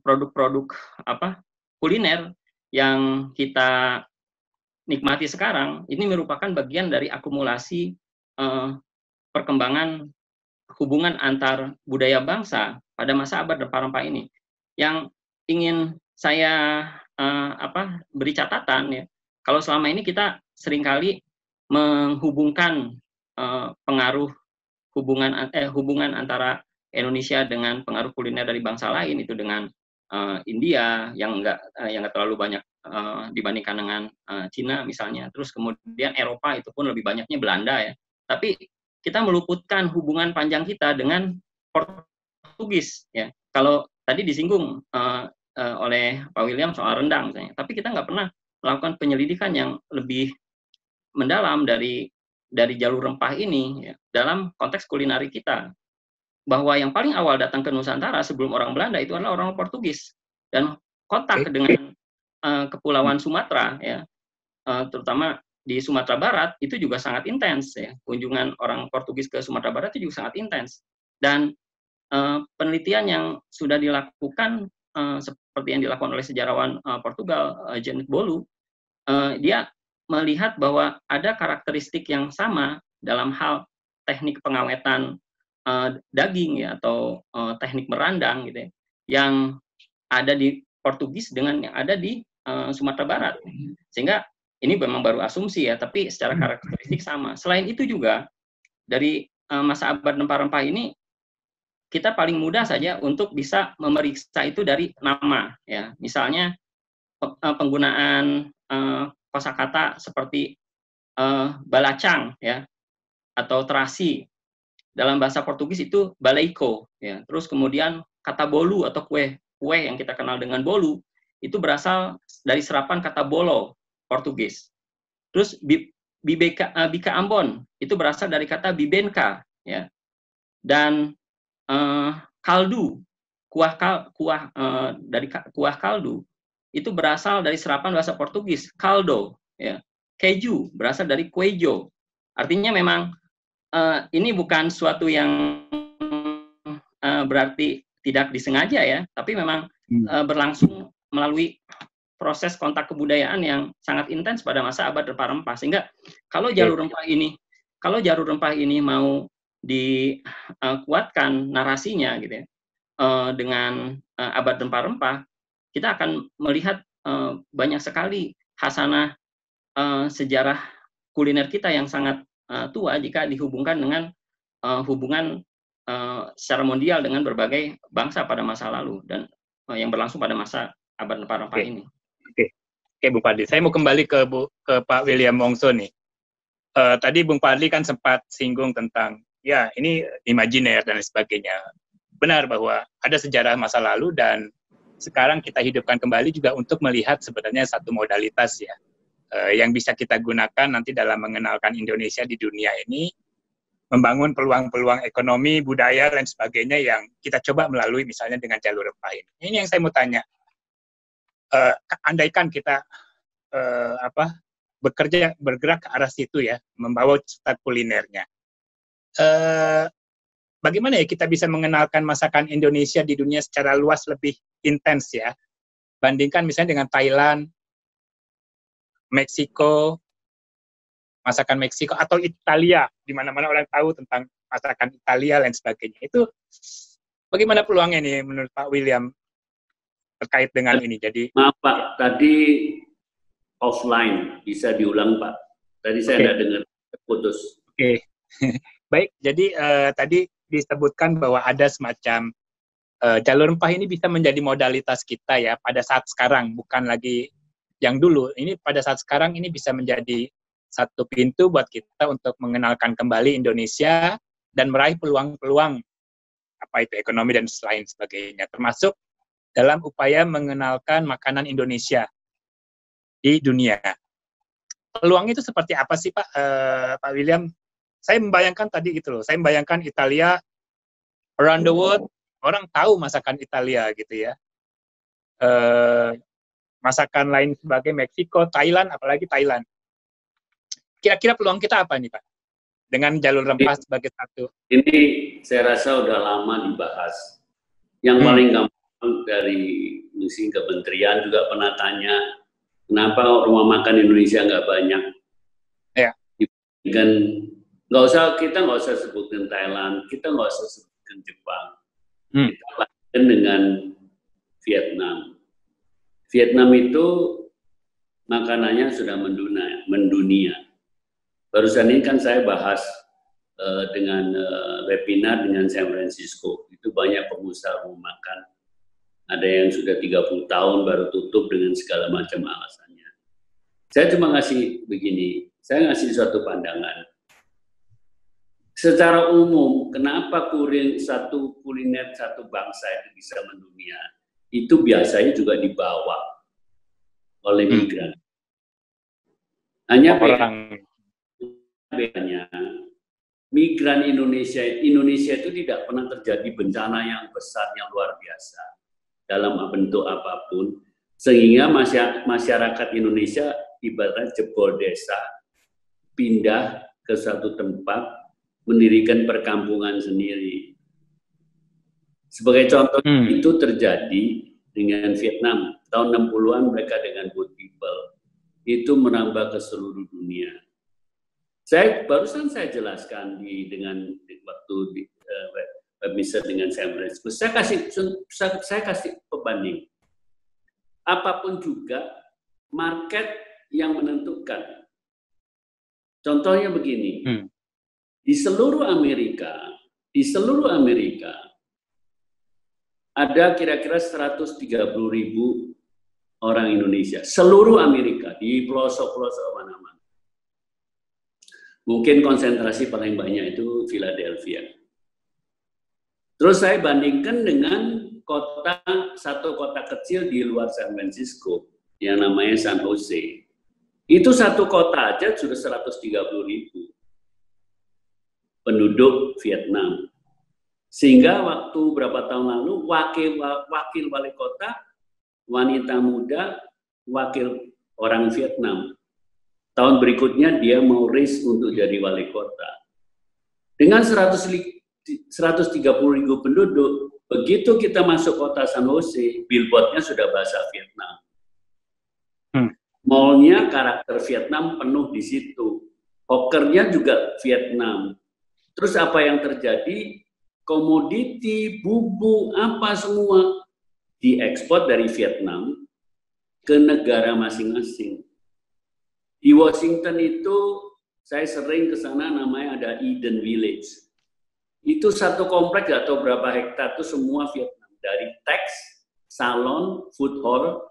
produk-produk uh, apa kuliner yang kita nikmati sekarang ini merupakan bagian dari akumulasi uh, perkembangan hubungan antar budaya bangsa pada masa abad rempah-rempah ini. Yang ingin saya uh, apa beri catatan ya kalau selama ini kita sering kali menghubungkan uh, pengaruh hubungan eh, hubungan antara Indonesia dengan pengaruh kuliner dari bangsa lain itu dengan uh, India yang enggak uh, yang enggak terlalu banyak uh, dibandingkan dengan uh, Cina misalnya. Terus kemudian Eropa itu pun lebih banyaknya Belanda ya. Tapi kita meluputkan hubungan panjang kita dengan Portugis ya. Kalau tadi disinggung uh, uh, oleh Pak William soal rendang misalnya. Tapi kita nggak pernah melakukan penyelidikan yang lebih mendalam dari dari jalur rempah ini ya, dalam konteks kulinari kita bahwa yang paling awal datang ke Nusantara sebelum orang Belanda itu adalah orang Portugis. Dan kontak dengan uh, kepulauan Sumatera ya. Uh, terutama di Sumatera Barat itu juga sangat intens ya. Kunjungan orang Portugis ke Sumatera Barat itu juga sangat intens. Dan uh, penelitian yang sudah dilakukan uh, seperti yang dilakukan oleh sejarawan uh, Portugal uh, Janet Bolu uh, dia melihat bahwa ada karakteristik yang sama dalam hal teknik pengawetan uh, daging ya atau uh, teknik merandang gitu ya, yang ada di Portugis dengan yang ada di uh, Sumatera Barat sehingga ini memang baru asumsi ya, tapi secara karakteristik sama. Selain itu juga dari uh, masa abad rempah-rempah ini kita paling mudah saja untuk bisa memeriksa itu dari nama ya. Misalnya penggunaan uh, kosakata seperti uh, balacang ya atau terasi dalam bahasa Portugis itu baleiko ya. Terus kemudian kata bolu atau kue kue yang kita kenal dengan bolu itu berasal dari serapan kata bolo Portugis. Terus bibeka uh, bika Ambon itu berasal dari kata bibenka ya. Dan uh, kaldu kuah kal, kuah uh, dari kuah kaldu itu berasal dari serapan bahasa Portugis caldo ya. Keju berasal dari queijo. Artinya memang uh, ini bukan suatu yang uh, berarti tidak disengaja ya, tapi memang uh, berlangsung melalui proses kontak kebudayaan yang sangat intens pada masa abad rempah-rempah sehingga kalau jalur rempah ini kalau jalur rempah ini mau dikuatkan narasinya gitu ya uh, dengan uh, abad rempah-rempah kita akan melihat uh, banyak sekali hasanah uh, sejarah kuliner kita yang sangat uh, tua jika dihubungkan dengan uh, hubungan uh, secara mondial dengan berbagai bangsa pada masa lalu dan uh, yang berlangsung pada masa abad rempah-rempah okay. ini. Oke, oke Bu Padli. Saya mau kembali ke Bu ke Pak William Wongso nih. Uh, tadi Bung Padli kan sempat singgung tentang ya ini imajiner dan sebagainya. Benar bahwa ada sejarah masa lalu dan sekarang kita hidupkan kembali juga untuk melihat sebenarnya satu modalitas ya yang bisa kita gunakan nanti dalam mengenalkan Indonesia di dunia ini membangun peluang-peluang ekonomi, budaya dan sebagainya yang kita coba melalui misalnya dengan jalur rempah ini. Ini yang saya mau tanya uh, andaikan kita uh, apa bekerja bergerak ke arah situ ya, membawa cerita kulinernya. Uh, bagaimana ya kita bisa mengenalkan masakan Indonesia di dunia secara luas lebih intens ya, bandingkan misalnya dengan Thailand, Meksiko, masakan Meksiko atau Italia, di mana-mana orang tahu tentang masakan Italia dan sebagainya. Itu bagaimana peluangnya nih menurut Pak William terkait dengan ini. Jadi maaf Pak, tadi offline bisa diulang Pak. Tadi saya okay. dengar putus. Oke, okay. baik. Jadi uh, tadi disebutkan bahwa ada semacam uh, jalur rempah ini bisa menjadi modalitas kita ya pada saat sekarang, bukan lagi yang dulu. Ini pada saat sekarang ini bisa menjadi satu pintu buat kita untuk mengenalkan kembali Indonesia dan meraih peluang-peluang apa itu ekonomi dan lain sebagainya, termasuk dalam upaya mengenalkan makanan Indonesia di dunia. Peluang itu seperti apa sih Pak uh, Pak William? Saya membayangkan tadi gitu loh. Saya membayangkan Italia around the world orang tahu masakan Italia gitu ya. Uh, masakan lain sebagai Meksiko, Thailand, apalagi Thailand. Kira-kira peluang kita apa nih Pak? Dengan jalur rempah sebagai satu. Ini saya rasa udah lama dibahas. Yang hmm. paling gampang dari misi kementerian juga pernah tanya kenapa rumah makan Indonesia nggak banyak. Ya. Kan nggak usah kita nggak usah sebutkan Thailand, kita nggak usah sebutkan Jepang. Hmm. Kita lakukan dengan Vietnam. Vietnam itu makanannya sudah mendunia. mendunia. Barusan ini kan saya bahas uh, dengan uh, webinar dengan San Francisco. Itu banyak pengusaha rumah makan ada yang sudah 30 tahun baru tutup dengan segala macam alasannya. Saya cuma ngasih begini, saya ngasih suatu pandangan. Secara umum, kenapa kurin satu kuliner satu bangsa itu bisa mendunia? Itu biasanya juga dibawa oleh hmm. migran. Hanya orang bedanya migran Indonesia Indonesia itu tidak pernah terjadi bencana yang besar yang luar biasa dalam bentuk apa pun sehingga masyarakat Indonesia ibaratnya jebol desa pindah ke satu tempat mendirikan perkampungan sendiri. Sebagai contoh hmm. itu terjadi dengan Vietnam tahun 60-an mereka dengan Boat People itu menambah ke seluruh dunia. Saya barusan saya jelaskan di dengan di, waktu di, uh, bisa dengan San Francisco. Saya kasih saya, saya kasih pembanding. Apa pun juga market yang menentukan. Contohnya begini, hmm. di seluruh Amerika, di seluruh Amerika ada kira-kira 130 ribu orang Indonesia, seluruh Amerika di pelosok-pelosok mana-mana. Mungkin konsentrasi paling banyak itu Philadelphia. Terus saya bandingkan dengan kota satu kota kecil di luar San Francisco yang namanya San Jose. Itu satu kota aja sudah 130 ribu penduduk Vietnam. Sehingga waktu berapa tahun lalu wakil wakil wali kota wanita muda wakil orang Vietnam. Tahun berikutnya dia mau race untuk jadi wali kota. Dengan 100 130 ribu penduduk, begitu kita masuk kota San Jose, billboardnya sudah bahasa Vietnam. Hmm. Mallnya karakter Vietnam penuh di situ. Hokernya juga Vietnam. Terus apa yang terjadi? Komoditi, bumbu, apa semua diekspor dari Vietnam ke negara masing-masing. Di Washington itu saya sering ke sana namanya ada Eden Village. Itu satu kompleks atau berapa hektar itu semua Vietnam. Dari teks, salon, food hall,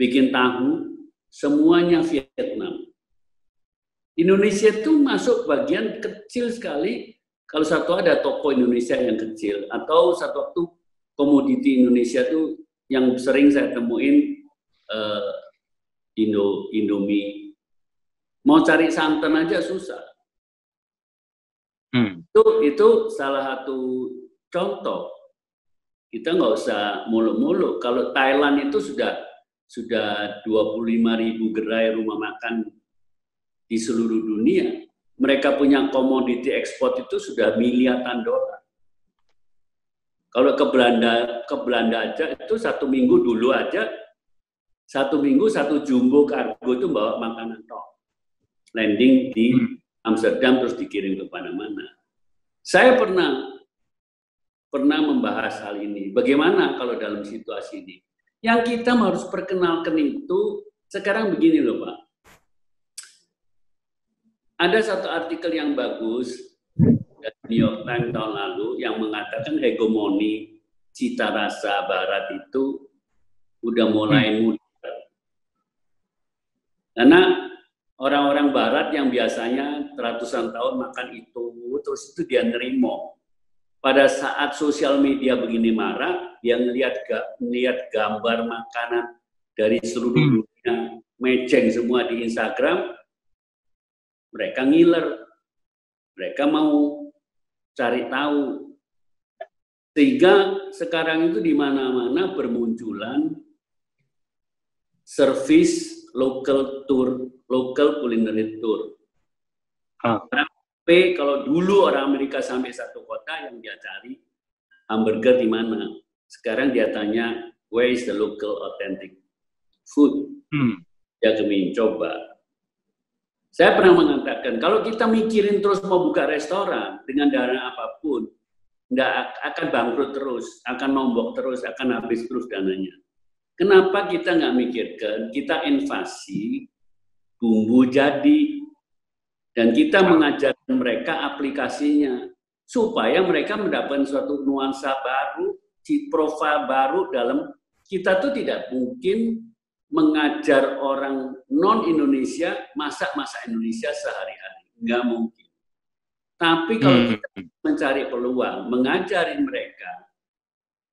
bikin tahu, semuanya Vietnam. Indonesia itu masuk bagian kecil sekali kalau satu ada toko Indonesia yang kecil atau satu waktu komoditi Indonesia tuh yang sering saya temuin uh, Indo Indomie. Mau cari santan aja susah. Hmm. Itu itu salah satu contoh. Kita nggak usah muluk-muluk. Kalau Thailand itu sudah sudah 25 ribu gerai rumah makan di seluruh dunia. Mereka punya komoditi ekspor itu sudah miliaran dolar. Kalau ke Belanda, ke Belanda aja itu satu minggu dulu aja, satu minggu satu jumbo kargo itu bawa makanan tok. Landing di hmm. Amsterdam terus dikirim ke mana-mana. Saya pernah pernah membahas hal ini. Bagaimana kalau dalam situasi ini? Yang kita harus perkenalkan itu sekarang begini loh Pak. Ada satu artikel yang bagus New York Times tahun lalu yang mengatakan hegemoni cita rasa Barat itu udah mulai hmm. mudah. Karena orang-orang Barat yang biasanya ratusan tahun makan itu, terus itu dia nerimo. Pada saat sosial media begini marah, dia ngelihat melihat gambar makanan dari seluruh hmm. dunia, meceng semua di Instagram, mereka ngiler. Mereka mau cari tahu. Sehingga sekarang itu di mana-mana bermunculan service local tour, local culinary tour. Ah. P kalau dulu orang Amerika sampai satu kota yang dia cari hamburger di mana. Sekarang dia tanya where is the local authentic food. Hmm. Dia kami coba saya pernah mengatakan, kalau kita mikirin terus mau buka restoran dengan dana apa pun, nggak akan bangkrut terus, akan nombok terus, akan habis terus dananya. Kenapa kita nggak mikirkan, kita invasi bumbu jadi, dan kita mengajarkan mereka aplikasinya, supaya mereka mendapatkan suatu nuansa baru, profil baru dalam kita tuh tidak mungkin mengajar orang non Indonesia masak-masak Indonesia sehari-hari. Nggak mungkin. Tapi kalau hmm. kita mencari peluang, mengajarin mereka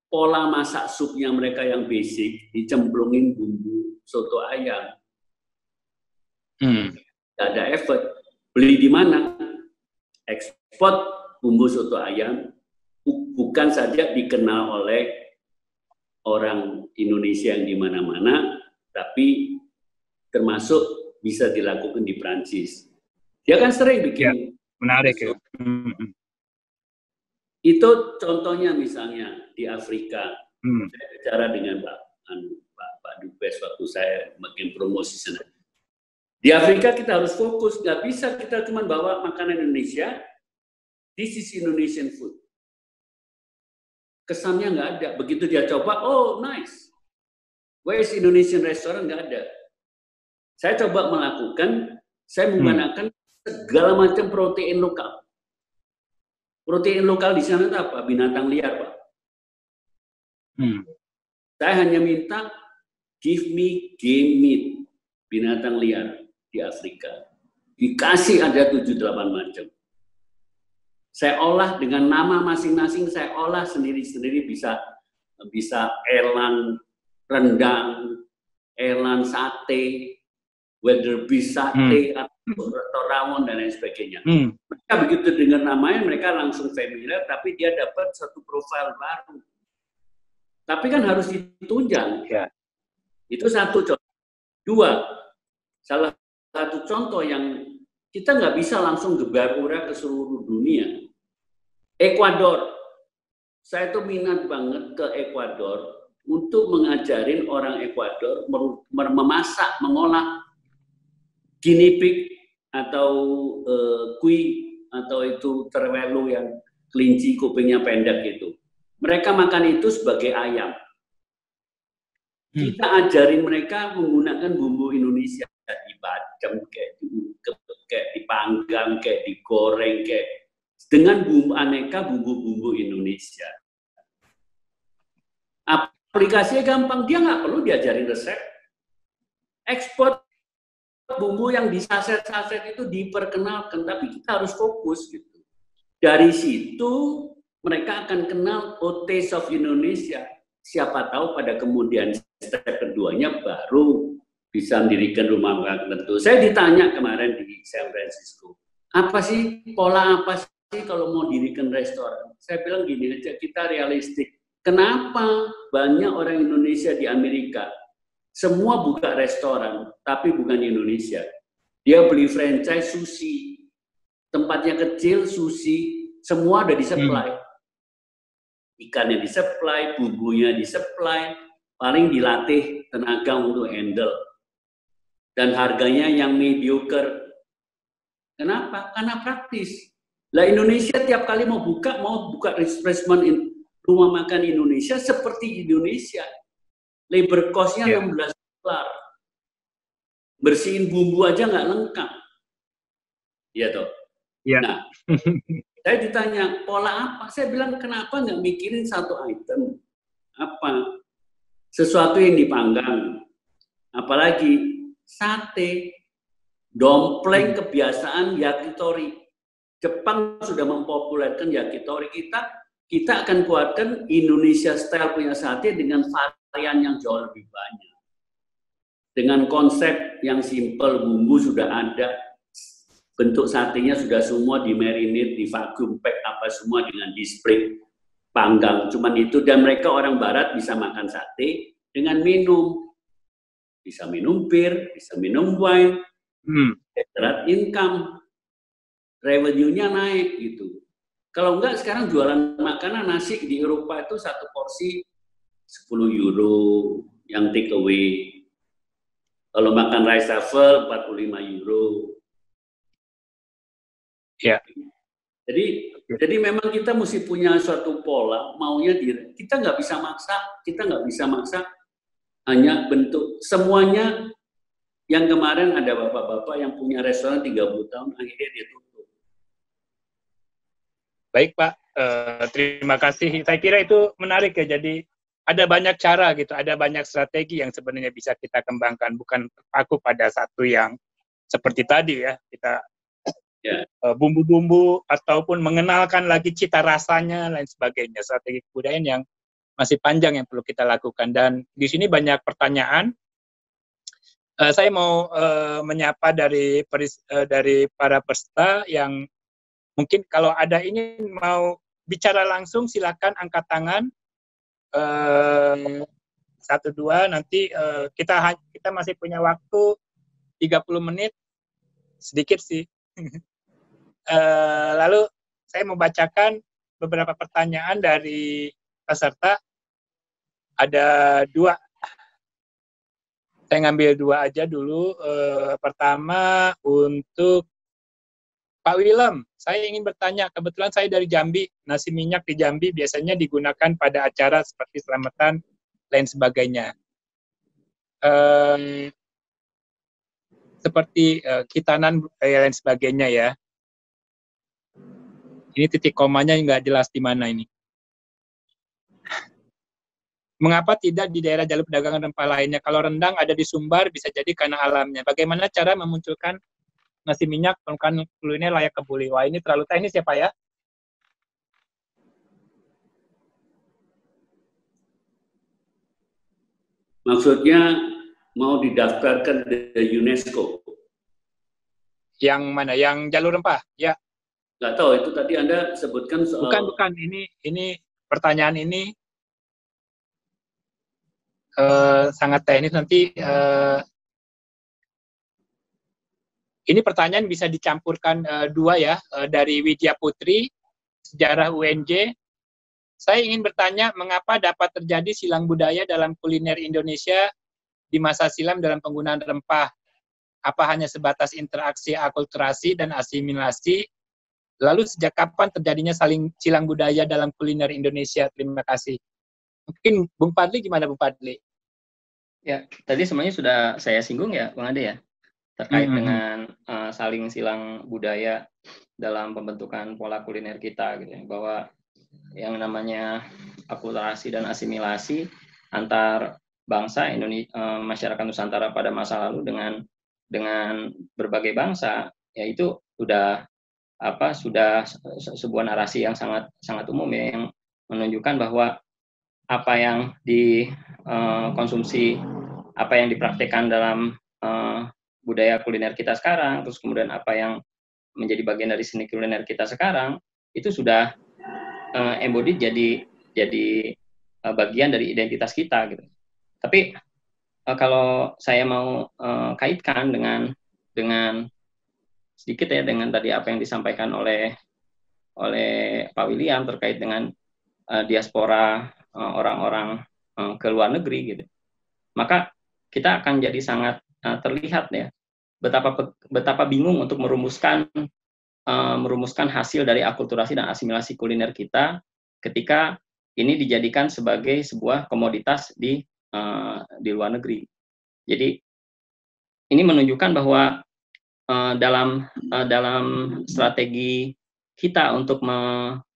pola masak supnya mereka yang basic, dicemplungin bumbu soto ayam. Hmm. Gak ada effort. Beli di mana? Ekspor bumbu soto ayam bukan saja dikenal oleh orang Indonesia yang di mana-mana, tapi termasuk bisa dilakukan di Prancis. Dia kan sering bikin. Ya, menarik ya. Hmm. Itu contohnya misalnya di Afrika. Hmm. Saya bicara dengan Pak, anu, Pak, Pak Dubes waktu saya makin promosi sana. Di Afrika kita harus fokus, nggak bisa kita cuma bawa makanan Indonesia. This is Indonesian food. Kesannya nggak ada. Begitu dia coba, oh nice. Where is Indonesian restaurant? Nggak ada. Saya coba melakukan, saya hmm. menggunakan hmm. segala macam protein lokal. Protein lokal di sana itu apa? Binatang liar, Pak. Hmm. Saya hanya minta give me game meat, binatang liar di Afrika. Dikasih ada 7-8 macam. Saya olah dengan nama masing-masing, saya olah sendiri-sendiri bisa bisa elang, rendang, elang sate, weather sate, hmm. atau rawon dan lain sebagainya. Hmm. Mereka begitu dengar namanya, mereka langsung familiar, tapi dia dapat satu profil baru. Tapi kan harus ditunjang. Ya. Itu satu contoh. Dua, salah satu contoh yang kita nggak bisa langsung gebar ura ke seluruh dunia. Ekuador. Saya tuh minat banget ke Ekuador untuk mengajarin orang Ekuador memasak, mengolah guinea pig atau uh, kui atau itu terwelu yang kelinci kupingnya pendek itu. Mereka makan itu sebagai ayam. Hmm. Kita ajarin mereka menggunakan bumbu Indonesia di bacem, kayak kayak dipanggang, kayak digoreng, kayak dengan bumbu aneka bumbu-bumbu Indonesia. Aplikasinya gampang, dia nggak perlu diajarin resep. Ekspor bumbu yang di saset-saset itu diperkenalkan, tapi kita harus fokus gitu. Dari situ mereka akan kenal oh taste of Indonesia. Siapa tahu pada kemudian step keduanya baru bisa mendirikan rumah makan tentu. Saya ditanya kemarin di San Francisco, apa sih pola apa sih kalau mau dirikan restoran? Saya bilang gini aja, kita realistik. Kenapa banyak orang Indonesia di Amerika semua buka restoran, tapi bukan di Indonesia. Dia beli franchise sushi, tempatnya kecil sushi, semua ada di supply. Hmm. Ikannya di supply, bumbunya di supply, paling dilatih tenaga untuk handle. Dan harganya yang mediocre. Kenapa? Karena praktis lah Indonesia tiap kali mau buka, mau buka restoran rumah makan Indonesia seperti Indonesia. Labor cost-nya yeah. 16 dolar. Bersihin bumbu aja nggak lengkap. Iya toh? Iya. Nah, saya ditanya pola apa? Saya bilang kenapa nggak mikirin satu item? Apa? Sesuatu yang dipanggang. Apalagi sate, dompleng kebiasaan yakitori Jepang sudah mempopulerkan yakitori kita, kita akan kuatkan Indonesia style punya sate dengan varian yang jauh lebih banyak. Dengan konsep yang simple, bumbu sudah ada, bentuk satenya sudah semua di marinate, di vacuum pack apa semua dengan display panggang. Cuman itu dan mereka orang barat bisa makan sate dengan minum. Bisa minum bir, bisa minum wine, hmm. income revenue-nya naik gitu. Kalau enggak sekarang jualan makanan nasi di Eropa itu satu porsi 10 euro yang take away. Kalau makan rice shuffle 45 euro. Ya. Jadi jadi memang kita mesti punya suatu pola maunya di kita nggak bisa maksa kita nggak bisa maksa hanya bentuk semuanya yang kemarin ada bapak-bapak yang punya restoran 30 tahun akhirnya dia tutup Baik Pak, uh, terima kasih. Saya kira itu menarik ya. Jadi ada banyak cara gitu, ada banyak strategi yang sebenarnya bisa kita kembangkan, bukan aku pada satu yang seperti tadi ya kita yeah. Ya. bumbu-bumbu ataupun mengenalkan lagi cita rasanya lain sebagainya. Strategi kebudayaan yang masih panjang yang perlu kita lakukan dan di sini banyak pertanyaan. Uh, saya mau uh, menyapa dari peris, uh, dari para peserta yang Mungkin kalau ada ini mau bicara langsung silakan angkat tangan. Uh, satu dua nanti uh, kita kita masih punya waktu 30 menit sedikit sih. uh, lalu saya mau bacakan beberapa pertanyaan dari peserta. Ada dua. Saya ngambil dua aja dulu. Uh, pertama untuk Pak Willem, saya ingin bertanya, kebetulan saya dari Jambi, nasi minyak di Jambi biasanya digunakan pada acara seperti selamatan, lain sebagainya. Um, seperti uh, kitanan dan lain sebagainya ya. Ini titik komanya nggak jelas di mana ini. Mengapa tidak di daerah jalur perdagangan rempah lainnya? Kalau rendang ada di Sumbar, bisa jadi karena alamnya. Bagaimana cara memunculkan nasi minyak permukaan kuliner layak kebuli? Wah, ini terlalu teknis ya, Pak ya? Maksudnya mau didaftarkan ke UNESCO? Yang mana? Yang jalur rempah? Ya. Nggak tahu, itu tadi Anda sebutkan soal... Bukan, bukan. Ini, ini pertanyaan ini uh, sangat teknis. Nanti uh, ini pertanyaan bisa dicampurkan uh, dua ya, uh, dari Widya Putri, sejarah UNJ, saya ingin bertanya, mengapa dapat terjadi silang budaya dalam kuliner Indonesia di masa silam dalam penggunaan rempah? Apa hanya sebatas interaksi akulturasi dan asimilasi? Lalu sejak kapan terjadinya saling silang budaya dalam kuliner Indonesia? Terima kasih. Mungkin Bung Padli gimana Bung Padli? Ya, tadi semuanya sudah saya singgung ya, Bang Ade ya, terkait mm -hmm. dengan uh, saling silang budaya dalam pembentukan pola kuliner kita, gitu ya, bahwa yang namanya akulturasi dan asimilasi antar bangsa Indonesia eh, masyarakat Nusantara pada masa lalu dengan dengan berbagai bangsa yaitu sudah apa sudah sebuah narasi yang sangat sangat umum ya yang menunjukkan bahwa apa yang dikonsumsi eh, apa yang dipraktekkan dalam uh, budaya kuliner kita sekarang terus kemudian apa yang menjadi bagian dari seni kuliner kita sekarang itu sudah uh, embodied jadi jadi uh, bagian dari identitas kita gitu. Tapi uh, kalau saya mau uh, kaitkan dengan dengan sedikit ya dengan tadi apa yang disampaikan oleh oleh Pak William terkait dengan uh, diaspora orang-orang uh, ke luar negeri gitu. Maka kita akan jadi sangat uh, terlihat ya betapa betapa bingung untuk merumuskan uh, merumuskan hasil dari akulturasi dan asimilasi kuliner kita ketika ini dijadikan sebagai sebuah komoditas di uh, di luar negeri. Jadi ini menunjukkan bahwa uh, dalam uh, dalam strategi kita untuk me,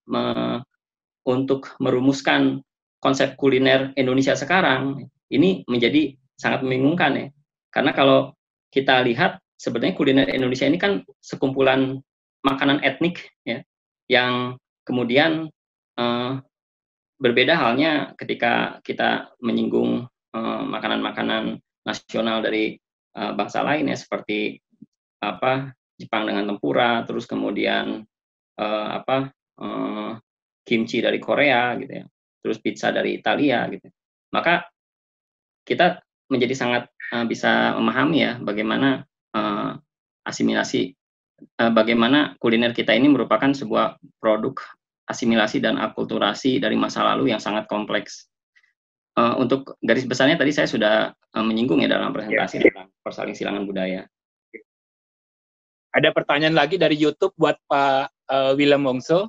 me, untuk merumuskan konsep kuliner Indonesia sekarang ini menjadi sangat membingungkan ya. Karena kalau kita lihat sebenarnya kuliner Indonesia ini kan sekumpulan makanan etnik ya yang kemudian uh, berbeda halnya ketika kita menyinggung eh, makanan-makanan nasional dari uh, bangsa lain ya seperti apa Jepang dengan tempura terus kemudian uh, apa uh, kimchi dari Korea gitu ya terus pizza dari Italia gitu. Maka kita menjadi sangat uh, bisa memahami ya bagaimana uh, asimilasi Eh, bagaimana kuliner kita ini merupakan sebuah produk asimilasi dan akulturasi dari masa lalu yang sangat kompleks. Uh, untuk garis besarnya tadi saya sudah uh, menyinggung ya dalam presentasi ya. tentang persaling silangan budaya. Ada pertanyaan lagi dari YouTube buat Pak uh, William Wongso.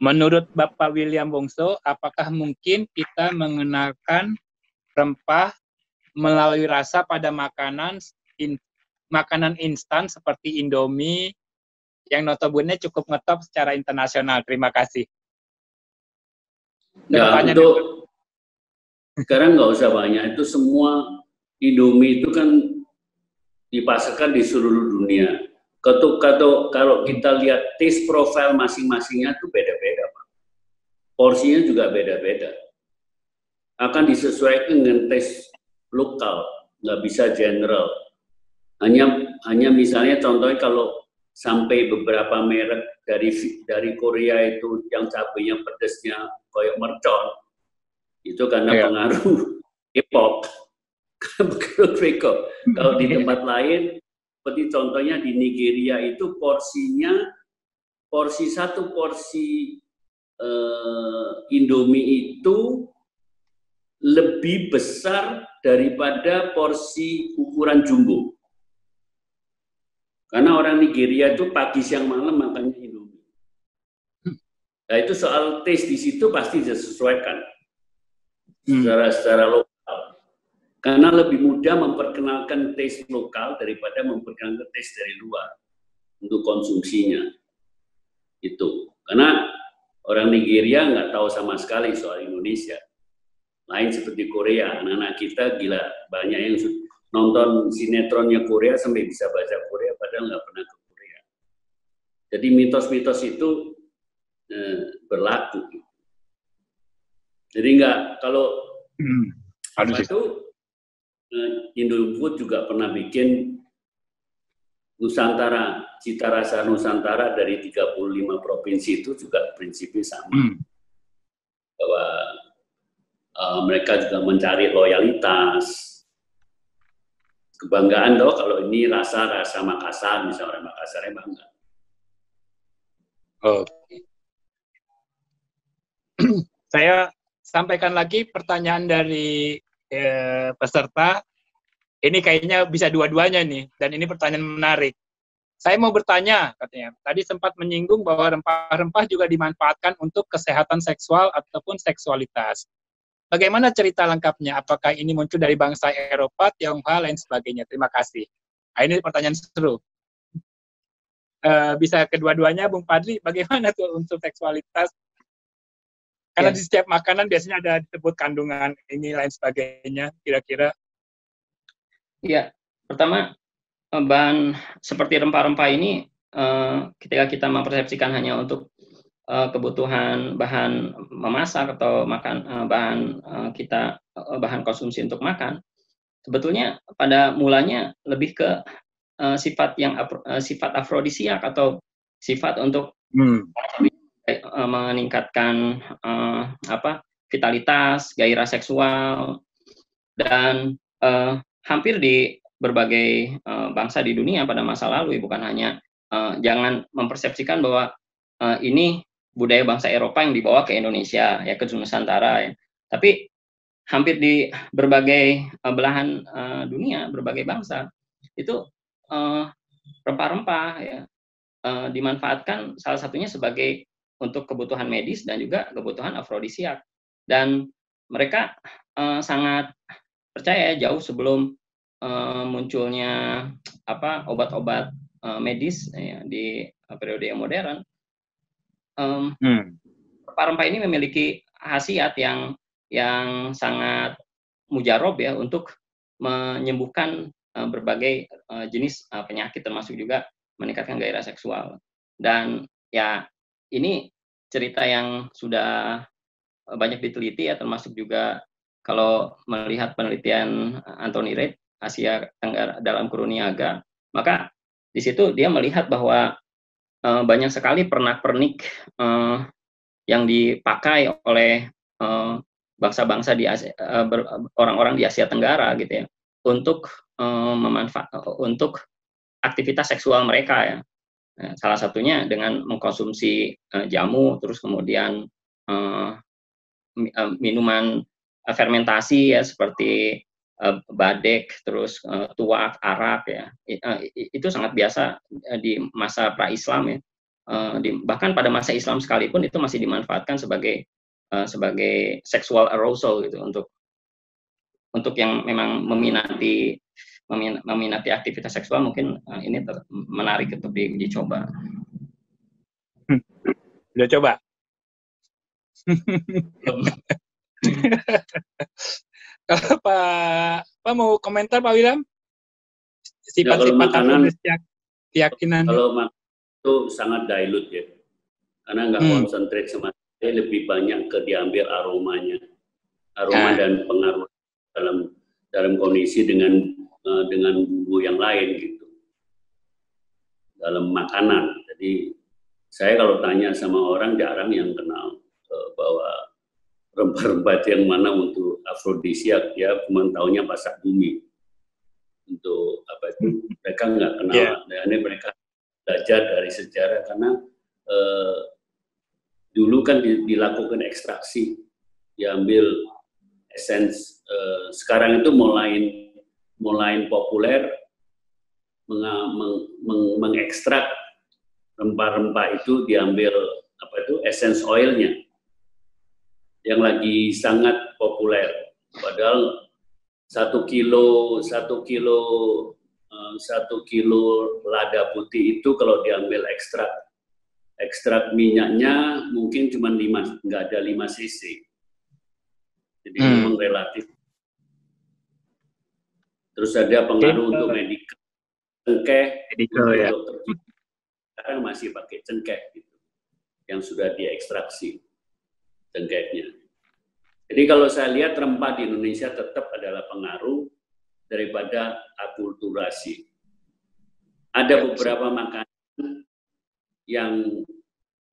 Menurut Bapak William Wongso, apakah mungkin kita mengenalkan rempah melalui rasa pada makanan makanan instan seperti Indomie yang notabene cukup ngetop secara internasional. Terima kasih. Ya, itu sekarang nggak usah banyak. Itu semua Indomie itu kan dipasarkan di seluruh dunia. Kalau, kalau, kalau kita lihat taste profile masing-masingnya itu beda-beda, Pak. Porsinya juga beda-beda. Akan disesuaikan dengan taste lokal, nggak bisa general. Hanya hanya misalnya contohnya kalau sampai beberapa merek dari dari Korea itu yang cabenya pedesnya koyok mercon itu karena yeah. pengaruh K-pop. Kalau di tempat lain seperti contohnya di Nigeria itu porsinya porsi satu porsi uh, Indomie itu lebih besar daripada porsi ukuran jumbo. Karena orang Nigeria itu pagi siang malam makannya Indomie. Nah itu soal taste di situ pasti disesuaikan hmm. secara secara lokal. Karena lebih mudah memperkenalkan taste lokal daripada memperkenalkan taste dari luar untuk konsumsinya. Itu. Karena orang Nigeria nggak tahu sama sekali soal Indonesia. Lain seperti Korea, anak-anak kita gila, banyak yang nonton sinetronnya Korea sampai bisa baca Korea padahal nggak pernah ke Korea. Jadi mitos-mitos itu eh, berlaku. Jadi nggak kalau hmm. apa itu Eh, Indofood juga pernah bikin Nusantara, cita rasa Nusantara dari 35 provinsi itu juga prinsipnya sama. Hmm. Bahwa uh, mereka juga mencari loyalitas, kebanggaan loh kalau ini rasa-rasa Makassar, misalnya orang Makassar yang bangga. Oke. Saya sampaikan lagi pertanyaan dari eh, peserta, ini kayaknya bisa dua-duanya nih, dan ini pertanyaan menarik. Saya mau bertanya, katanya, tadi sempat menyinggung bahwa rempah-rempah juga dimanfaatkan untuk kesehatan seksual ataupun seksualitas. Bagaimana cerita lengkapnya? Apakah ini muncul dari bangsa Eropa, Tionghoa, lain sebagainya? Terima kasih. Nah, ini pertanyaan seru. E, bisa kedua-duanya, Bung Padli, bagaimana tuh untuk seksualitas karena yeah. di setiap makanan biasanya ada disebut kandungan ini lain sebagainya, kira-kira. Iya, pertama eh, bahan seperti rempah-rempah ini uh, ketika kita mempersepsikan hanya untuk uh, kebutuhan bahan memasak atau makan uh, bahan uh, kita uh, bahan konsumsi untuk makan, sebetulnya pada mulanya lebih ke uh, sifat yang uh, sifat afrodisiak atau sifat untuk hmm. meningkatkan uh, apa vitalitas, gairah seksual dan uh, hampir di berbagai uh, bangsa di dunia pada masa lalu bukan hanya uh, jangan mempersepsikan bahwa uh, ini budaya bangsa Eropa yang dibawa ke Indonesia ya ke Nusantara ya. Tapi hampir di berbagai uh, belahan uh, dunia, berbagai bangsa itu rempah-rempah ya uh, dimanfaatkan salah satunya sebagai untuk kebutuhan medis dan juga kebutuhan afrodisiak. Dan mereka uh, sangat percaya jauh sebelum uh, munculnya apa obat-obat uh, medis ya, di periode yang modern. Um, hmm. Rempah-rempah ini memiliki khasiat yang yang sangat mujarab ya untuk menyembuhkan uh, berbagai uh, jenis uh, penyakit termasuk juga meningkatkan gairah seksual. Dan ya ini cerita yang sudah banyak diteliti ya termasuk juga kalau melihat penelitian Anthony Reid Asia Tenggara dalam Kuruniaga maka di situ dia melihat bahwa uh, banyak sekali pernak-pernik uh, yang dipakai oleh bangsa-bangsa uh, di orang-orang di Asia Tenggara gitu ya untuk uh, memanfaat untuk aktivitas seksual mereka ya. Eh, salah satunya dengan mengkonsumsi uh, jamu, terus kemudian uh, minuman fermentasi ya seperti badek, terus uh, tuak, arak ya. Uh, itu sangat biasa di masa pra-Islam ya. Bahkan pada masa Islam sekalipun itu masih dimanfaatkan sebagai sebagai sexual arousal gitu untuk untuk yang memang meminati meminati aktivitas seksual mungkin ini menarik untuk di, dicoba. Hmm. Udah coba? Kalau Pak, Pak mau komentar Pak William? Sifat-sifat ya, keyakinan. Kalau itu sangat dilute ya, karena nggak hmm. konsentrate sama lebih banyak ke diambil aromanya, aroma ya. dan pengaruh dalam dalam kondisi dengan Eh, dengan bumbu yang lain gitu dalam makanan. Jadi saya kalau tanya sama orang jarang yang kenal uh, bahwa rempah-rempah yang mana untuk afrodisiak ya cuma tahunya pasak bumi. Untuk apa itu mereka nggak kenal. Yeah. dan ini mereka belajar dari sejarah karena uh, dulu kan dilakukan ekstraksi diambil esens uh, sekarang itu mulai mulai populer mengekstrak rempah-rempah itu diambil apa itu essence oilnya. Yang lagi sangat populer. Padahal satu kilo satu kilo uh, satu kilo lada putih itu kalau diambil ekstrak ekstrak minyaknya mungkin cuma lima nggak ada 5 cc. Jadi hmm. memang relatif. Terus ada pengaruh untuk medikal cengkeh. Medical, ya. sekarang masih pakai cengkeh gitu yang sudah diekstraksi cengkehnya jadi kalau saya lihat rempah di Indonesia tetap adalah pengaruh daripada akulturasi. Ada ya, beberapa makanan yang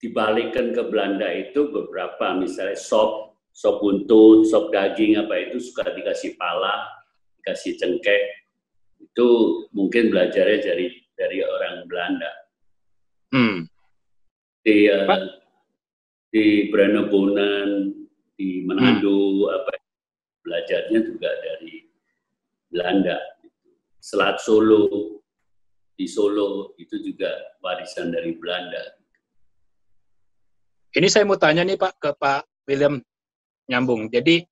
dibalikkan ke Belanda itu beberapa, misalnya sop, sop buntut, sop daging apa itu suka dikasih pala, dikasih cengkeh. Itu mungkin belajarnya dari dari orang Belanda. Hmm. Di, uh, di Brandebonen, di Manado hmm. apa belajarnya juga dari Belanda. Selat Solo di Solo itu juga warisan dari Belanda. Ini saya mau tanya nih Pak ke Pak William nyambung. Jadi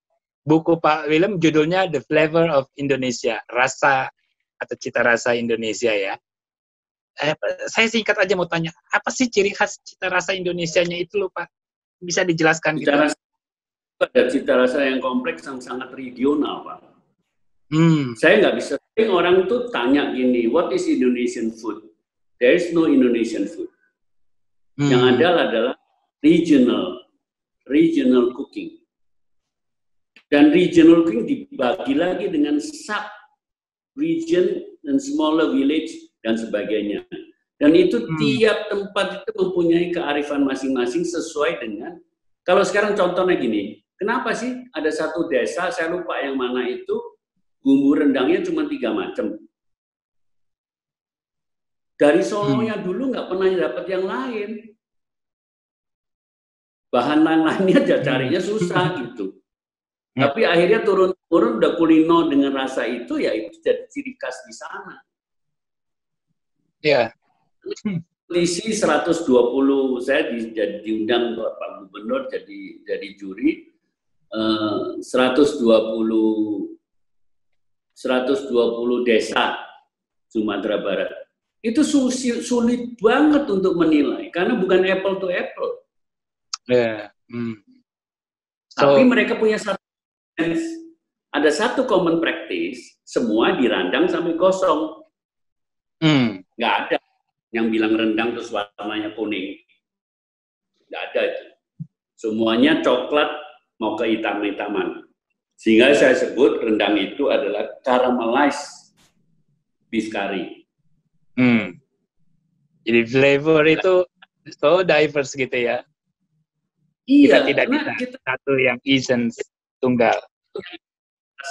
buku Pak William judulnya The Flavor of Indonesia, rasa atau cita rasa Indonesia ya. Eh, saya singkat aja mau tanya, apa sih ciri khas cita rasa Indonesianya itu loh Pak? Bisa dijelaskan cita gitu? Rasa ada cita rasa yang kompleks yang sangat regional, Pak. Hmm. Saya nggak bisa. Orang tuh tanya gini, what is Indonesian food? There is no Indonesian food. Hmm. Yang ada adalah regional, regional cooking. Dan regional cooking dibagi lagi dengan sub region dan smaller village dan sebagainya. Dan itu hmm. tiap tempat itu mempunyai kearifan masing-masing sesuai dengan kalau sekarang contohnya gini, Kenapa sih ada satu desa, saya lupa yang mana itu, bumbu rendangnya cuma tiga macam. Dari Solonya hmm. dulu nggak pernah dapat yang lain. Bahan lain-lainnya aja carinya susah hmm. gitu. Hmm. Tapi akhirnya turun-turun udah kulino dengan rasa itu, ya itu jadi ciri khas di sana. Ya. Kondisi 120, saya di, jadi diundang Pak Gubernur jadi jadi juri, 120 120 desa Sumatera Barat. Itu sulit, sulit banget untuk menilai karena bukan apple to apple. Yeah. Hmm. So, Tapi mereka punya satu ada satu common practice, semua dirandang sampai kosong. Hmm. Nggak ada yang bilang rendang terus warnanya kuning. Nggak ada itu. Semuanya coklat mau ke hitam-hitaman. Sehingga saya sebut rendang itu adalah caramelized beef curry. Hmm. Jadi flavor itu so diverse gitu ya. Iya, kita tidak bisa kita, satu yang essence tunggal.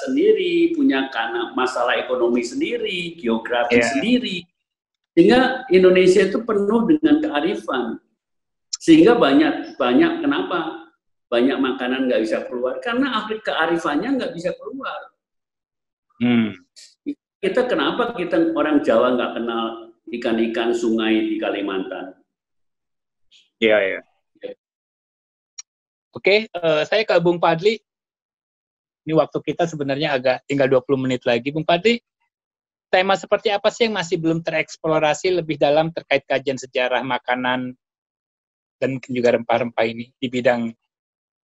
Sendiri punya karena masalah ekonomi sendiri, geografi yeah. sendiri. Sehingga Indonesia itu penuh dengan kearifan. Sehingga banyak banyak kenapa banyak makanan nggak bisa keluar karena Afrika kearifannya nggak bisa keluar. Hmm. Kita kenapa kita orang Jawa nggak kenal ikan-ikan sungai di Kalimantan? Iya ya. Oke, uh, saya ke Bung Padli. Ini waktu kita sebenarnya agak tinggal 20 menit lagi. Bung Padli, tema seperti apa sih yang masih belum tereksplorasi lebih dalam terkait kajian sejarah makanan dan juga rempah-rempah ini di bidang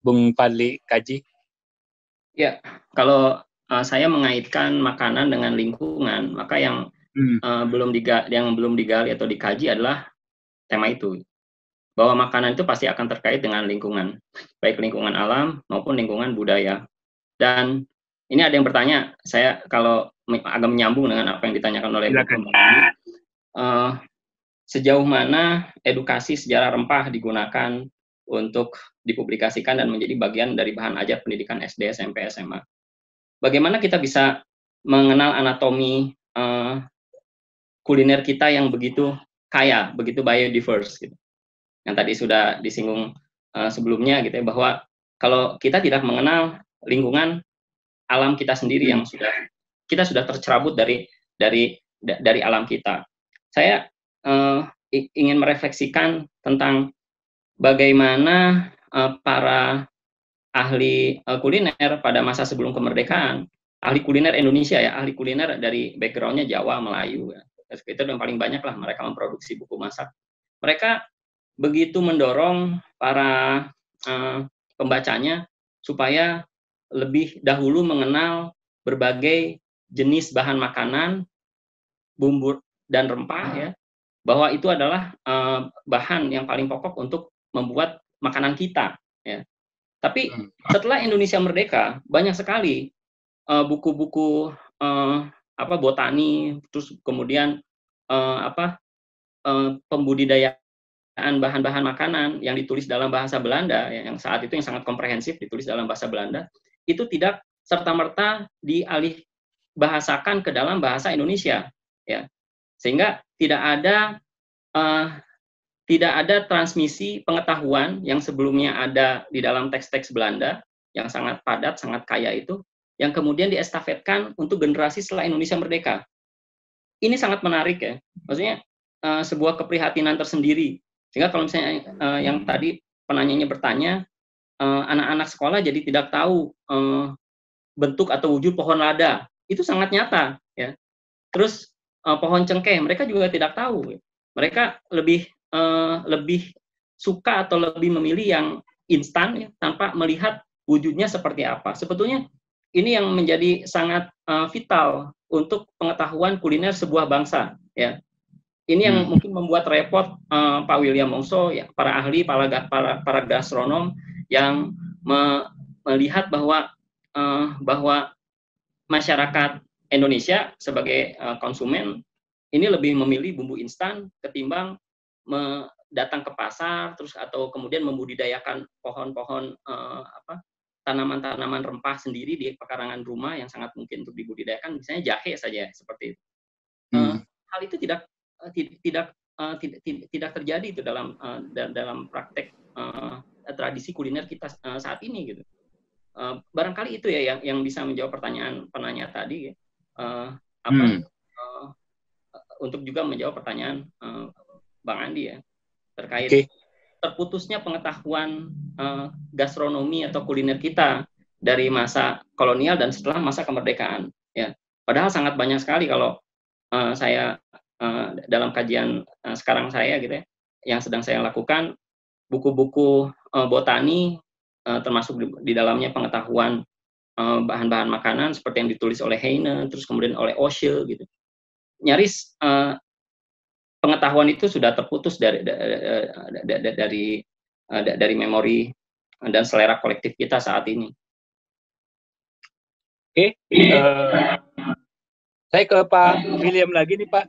Bung Padli kaji? Ya, kalau uh, saya mengaitkan makanan dengan lingkungan, maka yang hmm. uh, belum digali, yang belum digali atau dikaji adalah tema itu bahwa makanan itu pasti akan terkait dengan lingkungan, baik lingkungan alam maupun lingkungan budaya. Dan ini ada yang bertanya, saya kalau agak menyambung dengan apa yang ditanyakan oleh uh, sejauh mana edukasi sejarah rempah digunakan untuk dipublikasikan dan menjadi bagian dari bahan ajar pendidikan SD, SMP, SMA. Bagaimana kita bisa mengenal anatomi uh, kuliner kita yang begitu kaya, begitu biodiverse gitu. Yang tadi sudah disinggung uh, sebelumnya gitu ya bahwa kalau kita tidak mengenal lingkungan alam kita sendiri yang sudah kita sudah tercerabut dari dari dari alam kita. Saya uh, ingin merefleksikan tentang bagaimana uh, para ahli uh, kuliner pada masa sebelum kemerdekaan ahli kuliner Indonesia ya, ahli kuliner dari backgroundnya Jawa, Melayu. Ya. Itu yang paling banyak lah mereka memproduksi buku masak. Mereka begitu mendorong para uh, pembacanya supaya lebih dahulu mengenal berbagai jenis bahan makanan, bumbu dan rempah ya, bahwa itu adalah uh, bahan yang paling pokok untuk membuat makanan kita ya. Tapi hmm. setelah Indonesia merdeka, banyak sekali eh, buku-buku uh, uh, apa botani, terus kemudian uh, apa uh, pembudidayaan bahan-bahan makanan yang ditulis dalam bahasa Belanda, ya, yang saat itu yang sangat komprehensif ditulis dalam bahasa Belanda, itu tidak serta merta dialih bahasakan ke dalam bahasa Indonesia, ya, sehingga tidak ada uh, tidak ada transmisi pengetahuan yang sebelumnya ada di dalam teks-teks Belanda yang sangat padat, sangat kaya itu, yang kemudian diestafetkan untuk generasi setelah Indonesia merdeka. Ini sangat menarik ya, maksudnya uh, sebuah keprihatinan tersendiri. Sehingga kalau misalnya uh, yang tadi penanyanya bertanya, eh, anak-anak sekolah jadi tidak tahu bentuk atau wujud pohon lada, itu sangat nyata ya. Terus pohon cengkeh, mereka juga tidak tahu. Mereka lebih uh, lebih suka atau lebih memilih yang instan ya, tanpa melihat wujudnya seperti apa. Sebetulnya ini yang menjadi sangat uh, vital untuk pengetahuan kuliner sebuah bangsa. Ya, ini yang hmm. mungkin membuat repot uh, Pak William Mongso, ya, para ahli, para para, para gastronom yang me, melihat bahwa uh, bahwa masyarakat Indonesia sebagai uh, konsumen ini lebih memilih bumbu instan ketimbang datang ke pasar terus atau kemudian membudidayakan pohon-pohon uh, apa tanaman-tanaman rempah sendiri di pekarangan rumah yang sangat mungkin untuk dibudidayakan misalnya jahe saja seperti itu. Hmm. Uh, hal itu tidak uh, tidak tidak tidak terjadi itu dalam dalam praktek tradisi kuliner kita saat ini gitu. Barangkali itu ya yang yang bisa menjawab pertanyaan penanya tadi apa hmm. untuk juga menjawab pertanyaan Bang Andi ya terkait okay. terputusnya pengetahuan uh, gastronomi atau kuliner kita dari masa kolonial dan setelah masa kemerdekaan ya padahal sangat banyak sekali kalau uh, saya uh, dalam kajian uh, sekarang saya gitu ya yang sedang saya lakukan buku-buku uh, botani uh, termasuk di, di dalamnya pengetahuan bahan-bahan uh, makanan seperti yang ditulis oleh Heine terus kemudian oleh Oshil gitu nyaris uh, pengetahuan itu sudah terputus dari dari dari, dari memori dan selera kolektif kita saat ini. Oke, uh, saya ke Pak William lagi nih Pak.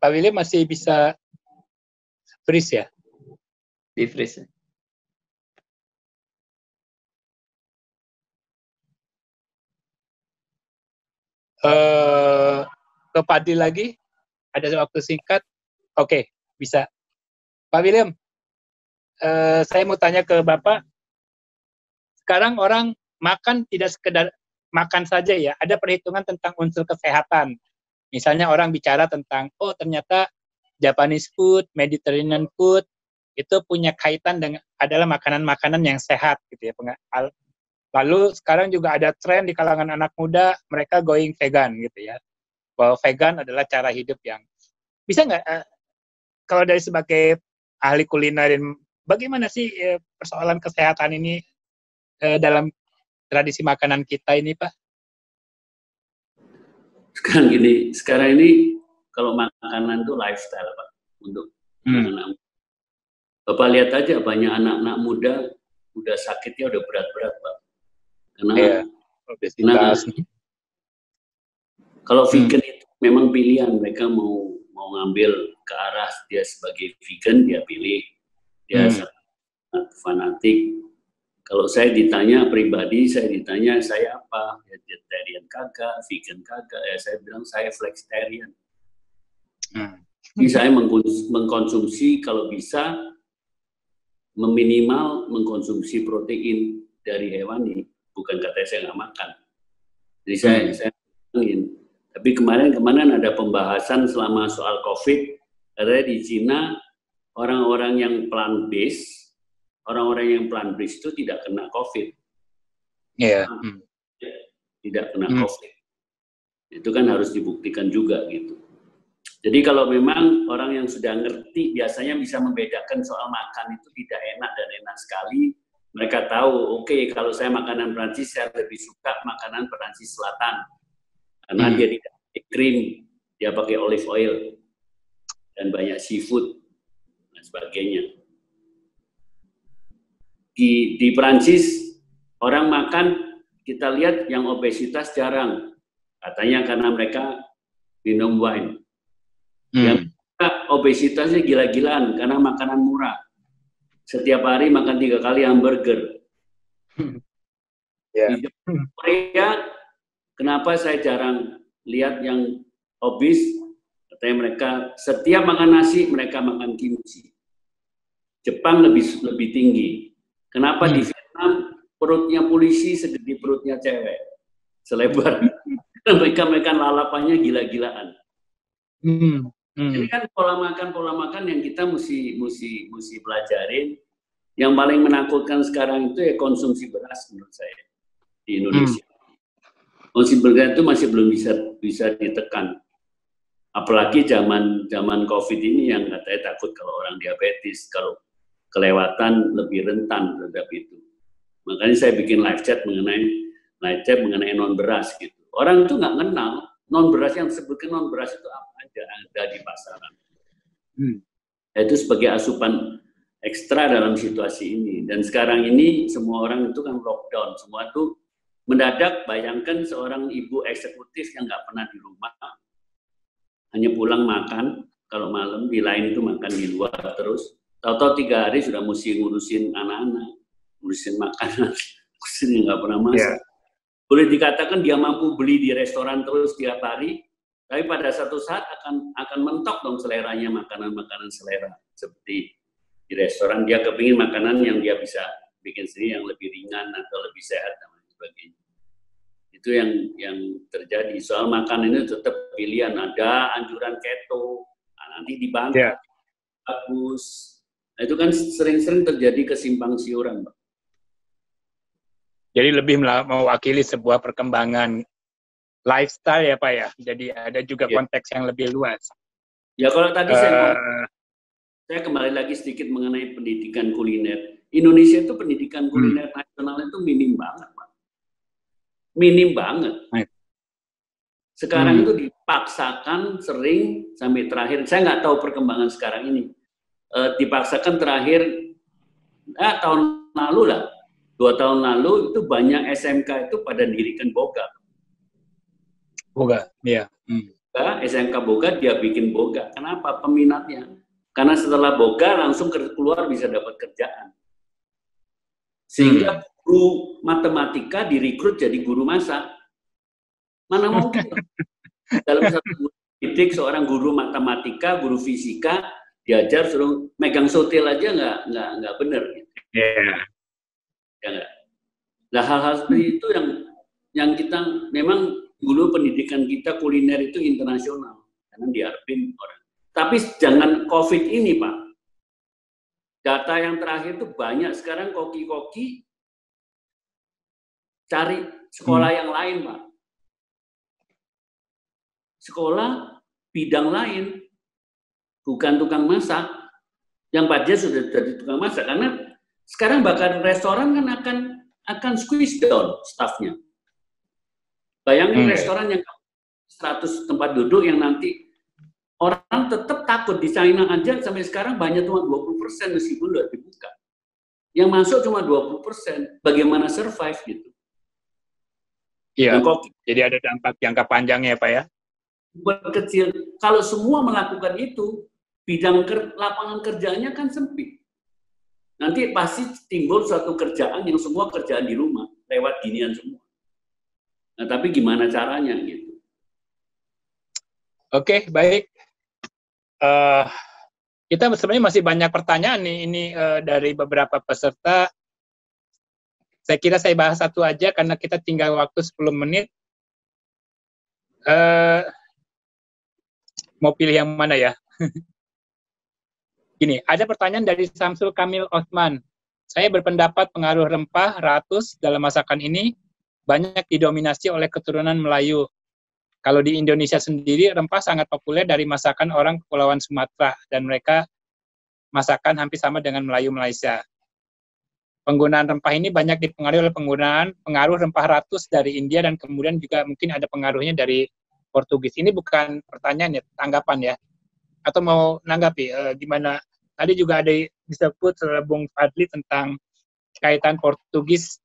Pak William masih bisa freeze ya? Di freeze. Uh, ke Fadil lagi? Ada waktu singkat? Oke, okay, bisa. Pak William, uh, saya mau tanya ke Bapak. Sekarang orang makan tidak sekedar makan saja ya, ada perhitungan tentang unsur kesehatan. Misalnya orang bicara tentang, oh ternyata Japanese food, Mediterranean food, itu punya kaitan dengan adalah makanan-makanan yang sehat gitu ya. Lalu sekarang juga ada tren di kalangan anak muda mereka going vegan gitu ya bahwa vegan adalah cara hidup yang bisa nggak uh, kalau dari sebagai ahli kuliner bagaimana sih uh, persoalan kesehatan ini uh, dalam tradisi makanan kita ini Pak? Sekarang gini, sekarang ini kalau makanan itu lifestyle Pak untuk hmm. anak Bapak lihat aja banyak anak-anak muda udah sakitnya udah berat-berat Pak. Karena, yeah. karena kalau hmm. vegan itu memang pilihan mereka mau mau ngambil ke arah dia sebagai vegan dia pilih dia hmm. sangat fanatik. Kalau saya ditanya pribadi, saya ditanya saya apa, vegetarian kagak, vegan kagak, ya saya bilang saya flexitarian. Hmm. Jadi saya mengkonsumsi kalau bisa meminimal mengkonsumsi protein dari hewani, bukan katanya saya nggak makan. Jadi saya hmm. saya ingin tapi kemarin-kemarin ada pembahasan selama soal COVID, ada di Cina orang-orang yang plant based, orang-orang yang plant based itu tidak kena COVID. Yeah. Hmm. Tidak kena hmm. COVID. Itu kan harus dibuktikan juga gitu. Jadi kalau memang orang yang sudah ngerti biasanya bisa membedakan soal makan itu tidak enak dan enak sekali. Mereka tahu, oke okay, kalau saya makanan Prancis saya lebih suka makanan Prancis Selatan karena hmm. dia tidak pakai krim, dia pakai olive oil dan banyak seafood dan sebagainya. Di di Prancis orang makan kita lihat yang obesitas jarang, katanya karena mereka minum wine. Hmm. Yang obesitasnya gila-gilaan karena makanan murah. Setiap hari makan tiga kali hamburger. yeah. Di Korea Kenapa saya jarang lihat yang obes? Katanya mereka setiap makan nasi mereka makan kimchi. Jepang lebih lebih tinggi. Kenapa hmm. di Vietnam perutnya polisi segede perutnya cewek, selebar. mereka mereka lalapannya gila-gilaan. Hmm. Hmm. Ini kan pola makan pola makan yang kita mesti mesti mesti pelajarin. Yang paling menakutkan sekarang itu ya konsumsi beras menurut saya di Indonesia. Konsumsi bergerak itu masih belum bisa bisa ditekan. Apalagi zaman zaman COVID ini yang katanya takut kalau orang diabetes, kalau kelewatan lebih rentan terhadap itu. Makanya saya bikin live chat mengenai live chat mengenai non beras gitu. Orang itu nggak kenal non beras yang disebutkan non beras itu apa aja ada di pasaran. Hmm. Itu sebagai asupan ekstra dalam situasi ini. Dan sekarang ini semua orang itu kan lockdown, semua itu Mendadak bayangkan seorang ibu eksekutif yang nggak pernah di rumah, hanya pulang makan, kalau malam di lain itu makan di luar terus. Tahu-tahu tiga hari sudah mesti ngurusin anak-anak, ngurusin makanan, ngurusin yang nggak pernah masak. Yeah. Boleh dikatakan dia mampu beli di restoran terus tiap hari, tapi pada satu saat akan akan mentok dong seleranya makanan-makanan selera seperti di restoran dia kepingin makanan yang dia bisa bikin sendiri yang lebih ringan atau lebih sehat dan sebagainya itu yang yang terjadi soal makan ini tetap pilihan ada anjuran keto nah, nanti dibantu yeah. bagus nah, itu kan sering-sering terjadi kesimpang siuran Pak. jadi lebih mewakili sebuah perkembangan lifestyle ya Pak ya jadi ada juga yeah. konteks yang lebih luas ya kalau tadi uh, saya eh. saya kembali lagi sedikit mengenai pendidikan kuliner Indonesia itu pendidikan kuliner hmm. nasional itu minim banget minim banget. Sekarang hmm. itu dipaksakan sering sampai terakhir. Saya nggak tahu perkembangan sekarang ini. E, dipaksakan terakhir eh, tahun lalu lah, dua tahun lalu itu banyak SMK itu pada dirikan boga. Boga, iya. Hmm. SMK boga dia bikin boga. Kenapa? Peminatnya. Karena setelah boga langsung keluar bisa dapat kerjaan. Sehingga hmm guru matematika direkrut jadi guru masak. Mana mungkin? Dalam satu didik seorang guru matematika, guru fisika diajar suruh megang sotil aja nggak nggak nggak benar. Gitu. Yeah. Ya nggak. Nah hal-hal seperti itu yang yang kita memang dulu pendidikan kita kuliner itu internasional karena diharapin orang. Tapi jangan COVID ini pak. Data yang terakhir itu banyak sekarang koki-koki Cari sekolah hmm. yang lain, Pak. Sekolah bidang lain, bukan tukang masak. Yang Pak sudah jadi tukang masak karena sekarang bahkan restoran kan akan akan squeeze down staffnya. Bayangin hmm. restoran yang 100 tempat duduk yang nanti orang tetap takut di China aja sampai sekarang banyak cuma 20 persen meskipun udah dibuka. Yang masuk cuma 20 persen. Bagaimana survive gitu? Iya. Jadi ada dampak jangka panjangnya ya Pak ya? kecil. Kalau semua melakukan itu, bidang ker, lapangan kerjanya kan sempit. Nanti pasti timbul suatu kerjaan yang semua kerjaan di rumah, lewat ginian semua. Nah, tapi gimana caranya gitu? Oke, baik. Uh, kita sebenarnya masih banyak pertanyaan nih ini uh, dari beberapa peserta saya kira saya bahas satu aja karena kita tinggal waktu 10 menit. Uh, mau pilih yang mana ya? Gini, ada pertanyaan dari Samsul Kamil Osman. Saya berpendapat pengaruh rempah ratus dalam masakan ini banyak didominasi oleh keturunan Melayu. Kalau di Indonesia sendiri, rempah sangat populer dari masakan orang Kepulauan Sumatera, dan mereka masakan hampir sama dengan Melayu Malaysia. Penggunaan rempah ini banyak dipengaruhi oleh penggunaan pengaruh rempah ratus dari India dan kemudian juga mungkin ada pengaruhnya dari Portugis. Ini bukan pertanyaan ya, tanggapan ya. Atau mau nanggapi uh, gimana? Tadi juga ada disebut oleh Bung Fadli tentang kaitan Portugis.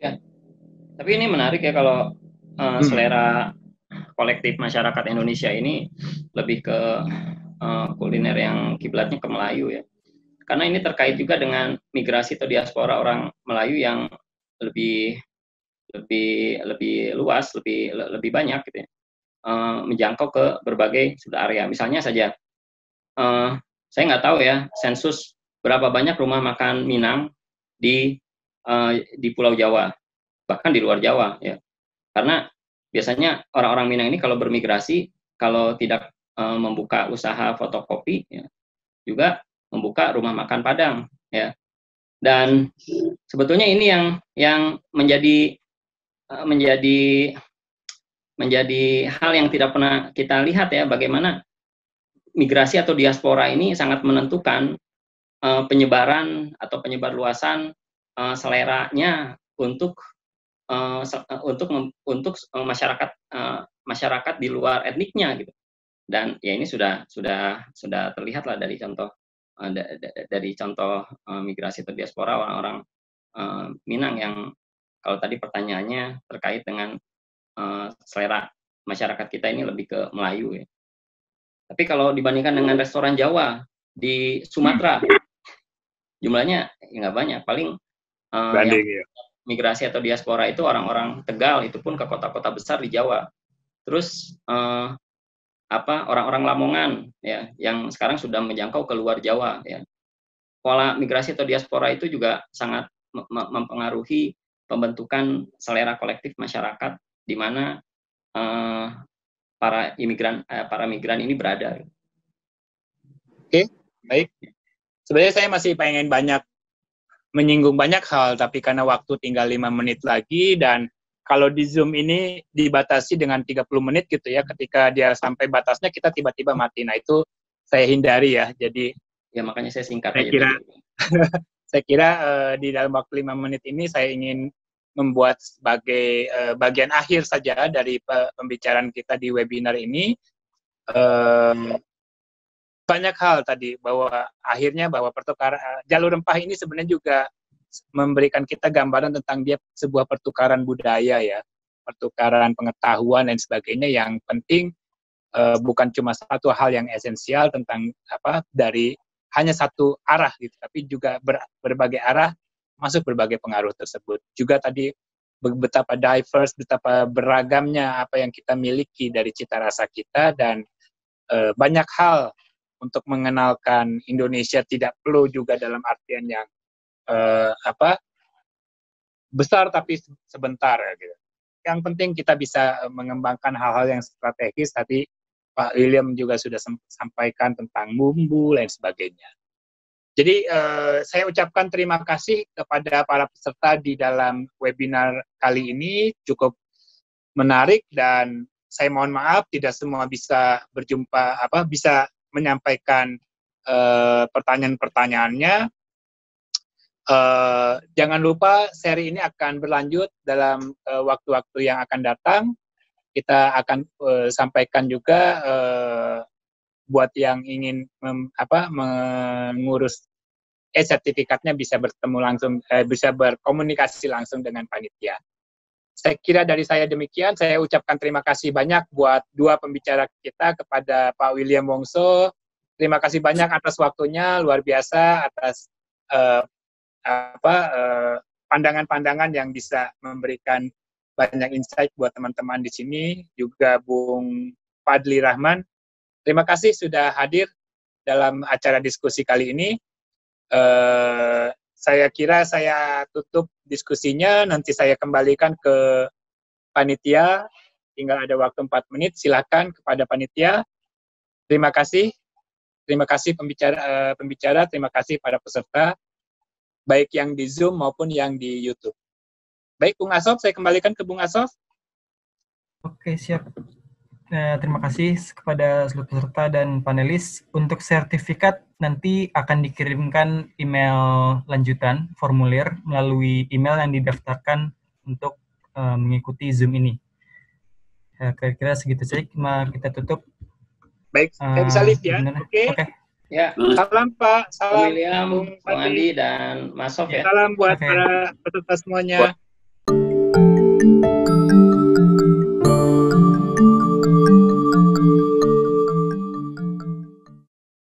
Ya, tapi ini menarik ya kalau uh, hmm. selera kolektif masyarakat Indonesia ini lebih ke uh, kuliner yang kiblatnya ke Melayu ya. Karena ini terkait juga dengan migrasi atau diaspora orang Melayu yang lebih lebih lebih luas, lebih lebih banyak gitu ya. Uh, menjangkau ke berbagai sudah area. Misalnya saja, uh, saya nggak tahu ya sensus berapa banyak rumah makan Minang di uh, di Pulau Jawa, bahkan di luar Jawa ya. Karena biasanya orang-orang Minang ini kalau bermigrasi, kalau tidak membuka usaha fotokopi, ya, juga membuka rumah makan Padang, ya. Dan sebetulnya ini yang yang menjadi uh, menjadi menjadi hal yang tidak pernah kita lihat ya bagaimana migrasi atau diaspora ini sangat menentukan uh, penyebaran atau penyebar luasan uh, seleranya untuk uh, untuk untuk masyarakat uh, masyarakat di luar etniknya gitu dan ya ini sudah sudah sudah terlihat lah dari contoh dari contoh uh, migrasi atau diaspora orang-orang uh, Minang yang kalau tadi pertanyaannya terkait dengan selera masyarakat kita ini lebih ke Melayu ya. Tapi kalau dibandingkan dengan restoran Jawa di Sumatera, jumlahnya ya nggak banyak. Paling Banding, yang ya. migrasi atau diaspora itu orang-orang Tegal, itu pun ke kota-kota besar di Jawa. Terus apa orang-orang Lamongan ya yang sekarang sudah menjangkau ke luar Jawa ya. Pola migrasi atau diaspora itu juga sangat mempengaruhi pembentukan selera kolektif masyarakat di mana uh, para imigran uh, para migran ini berada. Oke, baik. Sebenarnya saya masih pengen banyak menyinggung banyak hal, tapi karena waktu tinggal lima menit lagi dan kalau di Zoom ini dibatasi dengan 30 menit gitu ya, ketika dia sampai batasnya kita tiba-tiba mati. Nah itu saya hindari ya. Jadi ya makanya saya singkat saya aja. Kira, saya kira uh, di dalam waktu lima menit ini saya ingin membuat sebagai uh, bagian akhir saja dari pembicaraan kita di webinar ini. Uh, banyak hal tadi bahwa akhirnya bahwa pertukaran jalur rempah ini sebenarnya juga memberikan kita gambaran tentang dia sebuah pertukaran budaya ya, pertukaran pengetahuan dan sebagainya yang penting uh, bukan cuma satu hal yang esensial tentang apa dari hanya satu arah gitu, tapi juga ber, berbagai arah masuk berbagai pengaruh tersebut. Juga tadi betapa diverse, betapa beragamnya apa yang kita miliki dari cita rasa kita dan uh, banyak hal untuk mengenalkan Indonesia tidak perlu juga dalam artian yang uh, apa besar tapi sebentar ya gitu. Yang penting kita bisa eh, mengembangkan hal-hal yang strategis tadi Pak William juga sudah sampaikan tentang bumbu dan sebagainya. Jadi uh, saya ucapkan terima kasih kepada para peserta di dalam webinar kali ini cukup menarik dan saya mohon maaf tidak semua bisa berjumpa apa bisa menyampaikan pertanyaan-pertanyaannya Uh, jangan lupa seri ini akan berlanjut dalam eh, waktu-waktu uh, yang akan datang. Kita akan uh, sampaikan juga uh, buat yang ingin mem, apa, mengurus e sertifikatnya bisa bertemu langsung, uh, bisa berkomunikasi langsung dengan panitia. Saya kira dari saya demikian. Saya ucapkan terima kasih banyak buat dua pembicara kita kepada Pak William Wongso. Terima kasih banyak atas waktunya, luar biasa atas uh, apa eh, pandangan-pandangan yang bisa memberikan banyak insight buat teman-teman di sini juga Bung Fadli Rahman. Terima kasih sudah hadir dalam acara diskusi kali ini. Uh, saya kira saya tutup diskusinya, nanti saya kembalikan ke panitia. Tinggal ada waktu 4 menit, silakan kepada panitia. Terima kasih. Terima kasih pembicara, uh, pembicara terima kasih pada peserta baik yang di Zoom maupun yang di YouTube. Baik, Bung Asof, saya kembalikan ke Bung Asof. Oke, siap. Nah, terima kasih kepada seluruh peserta dan panelis. Untuk sertifikat nanti akan dikirimkan email lanjutan, formulir, melalui email yang didaftarkan untuk uh, mengikuti Zoom ini. Ya, kira-kira segitu saja, mari kita tutup. Baik, uh, saya bisa live ya. Oke. Okay. Okay. Ya. Salam Pak, salam William, Bung Andi, dan Mas Sof ya. Salam buat okay. para peserta semuanya.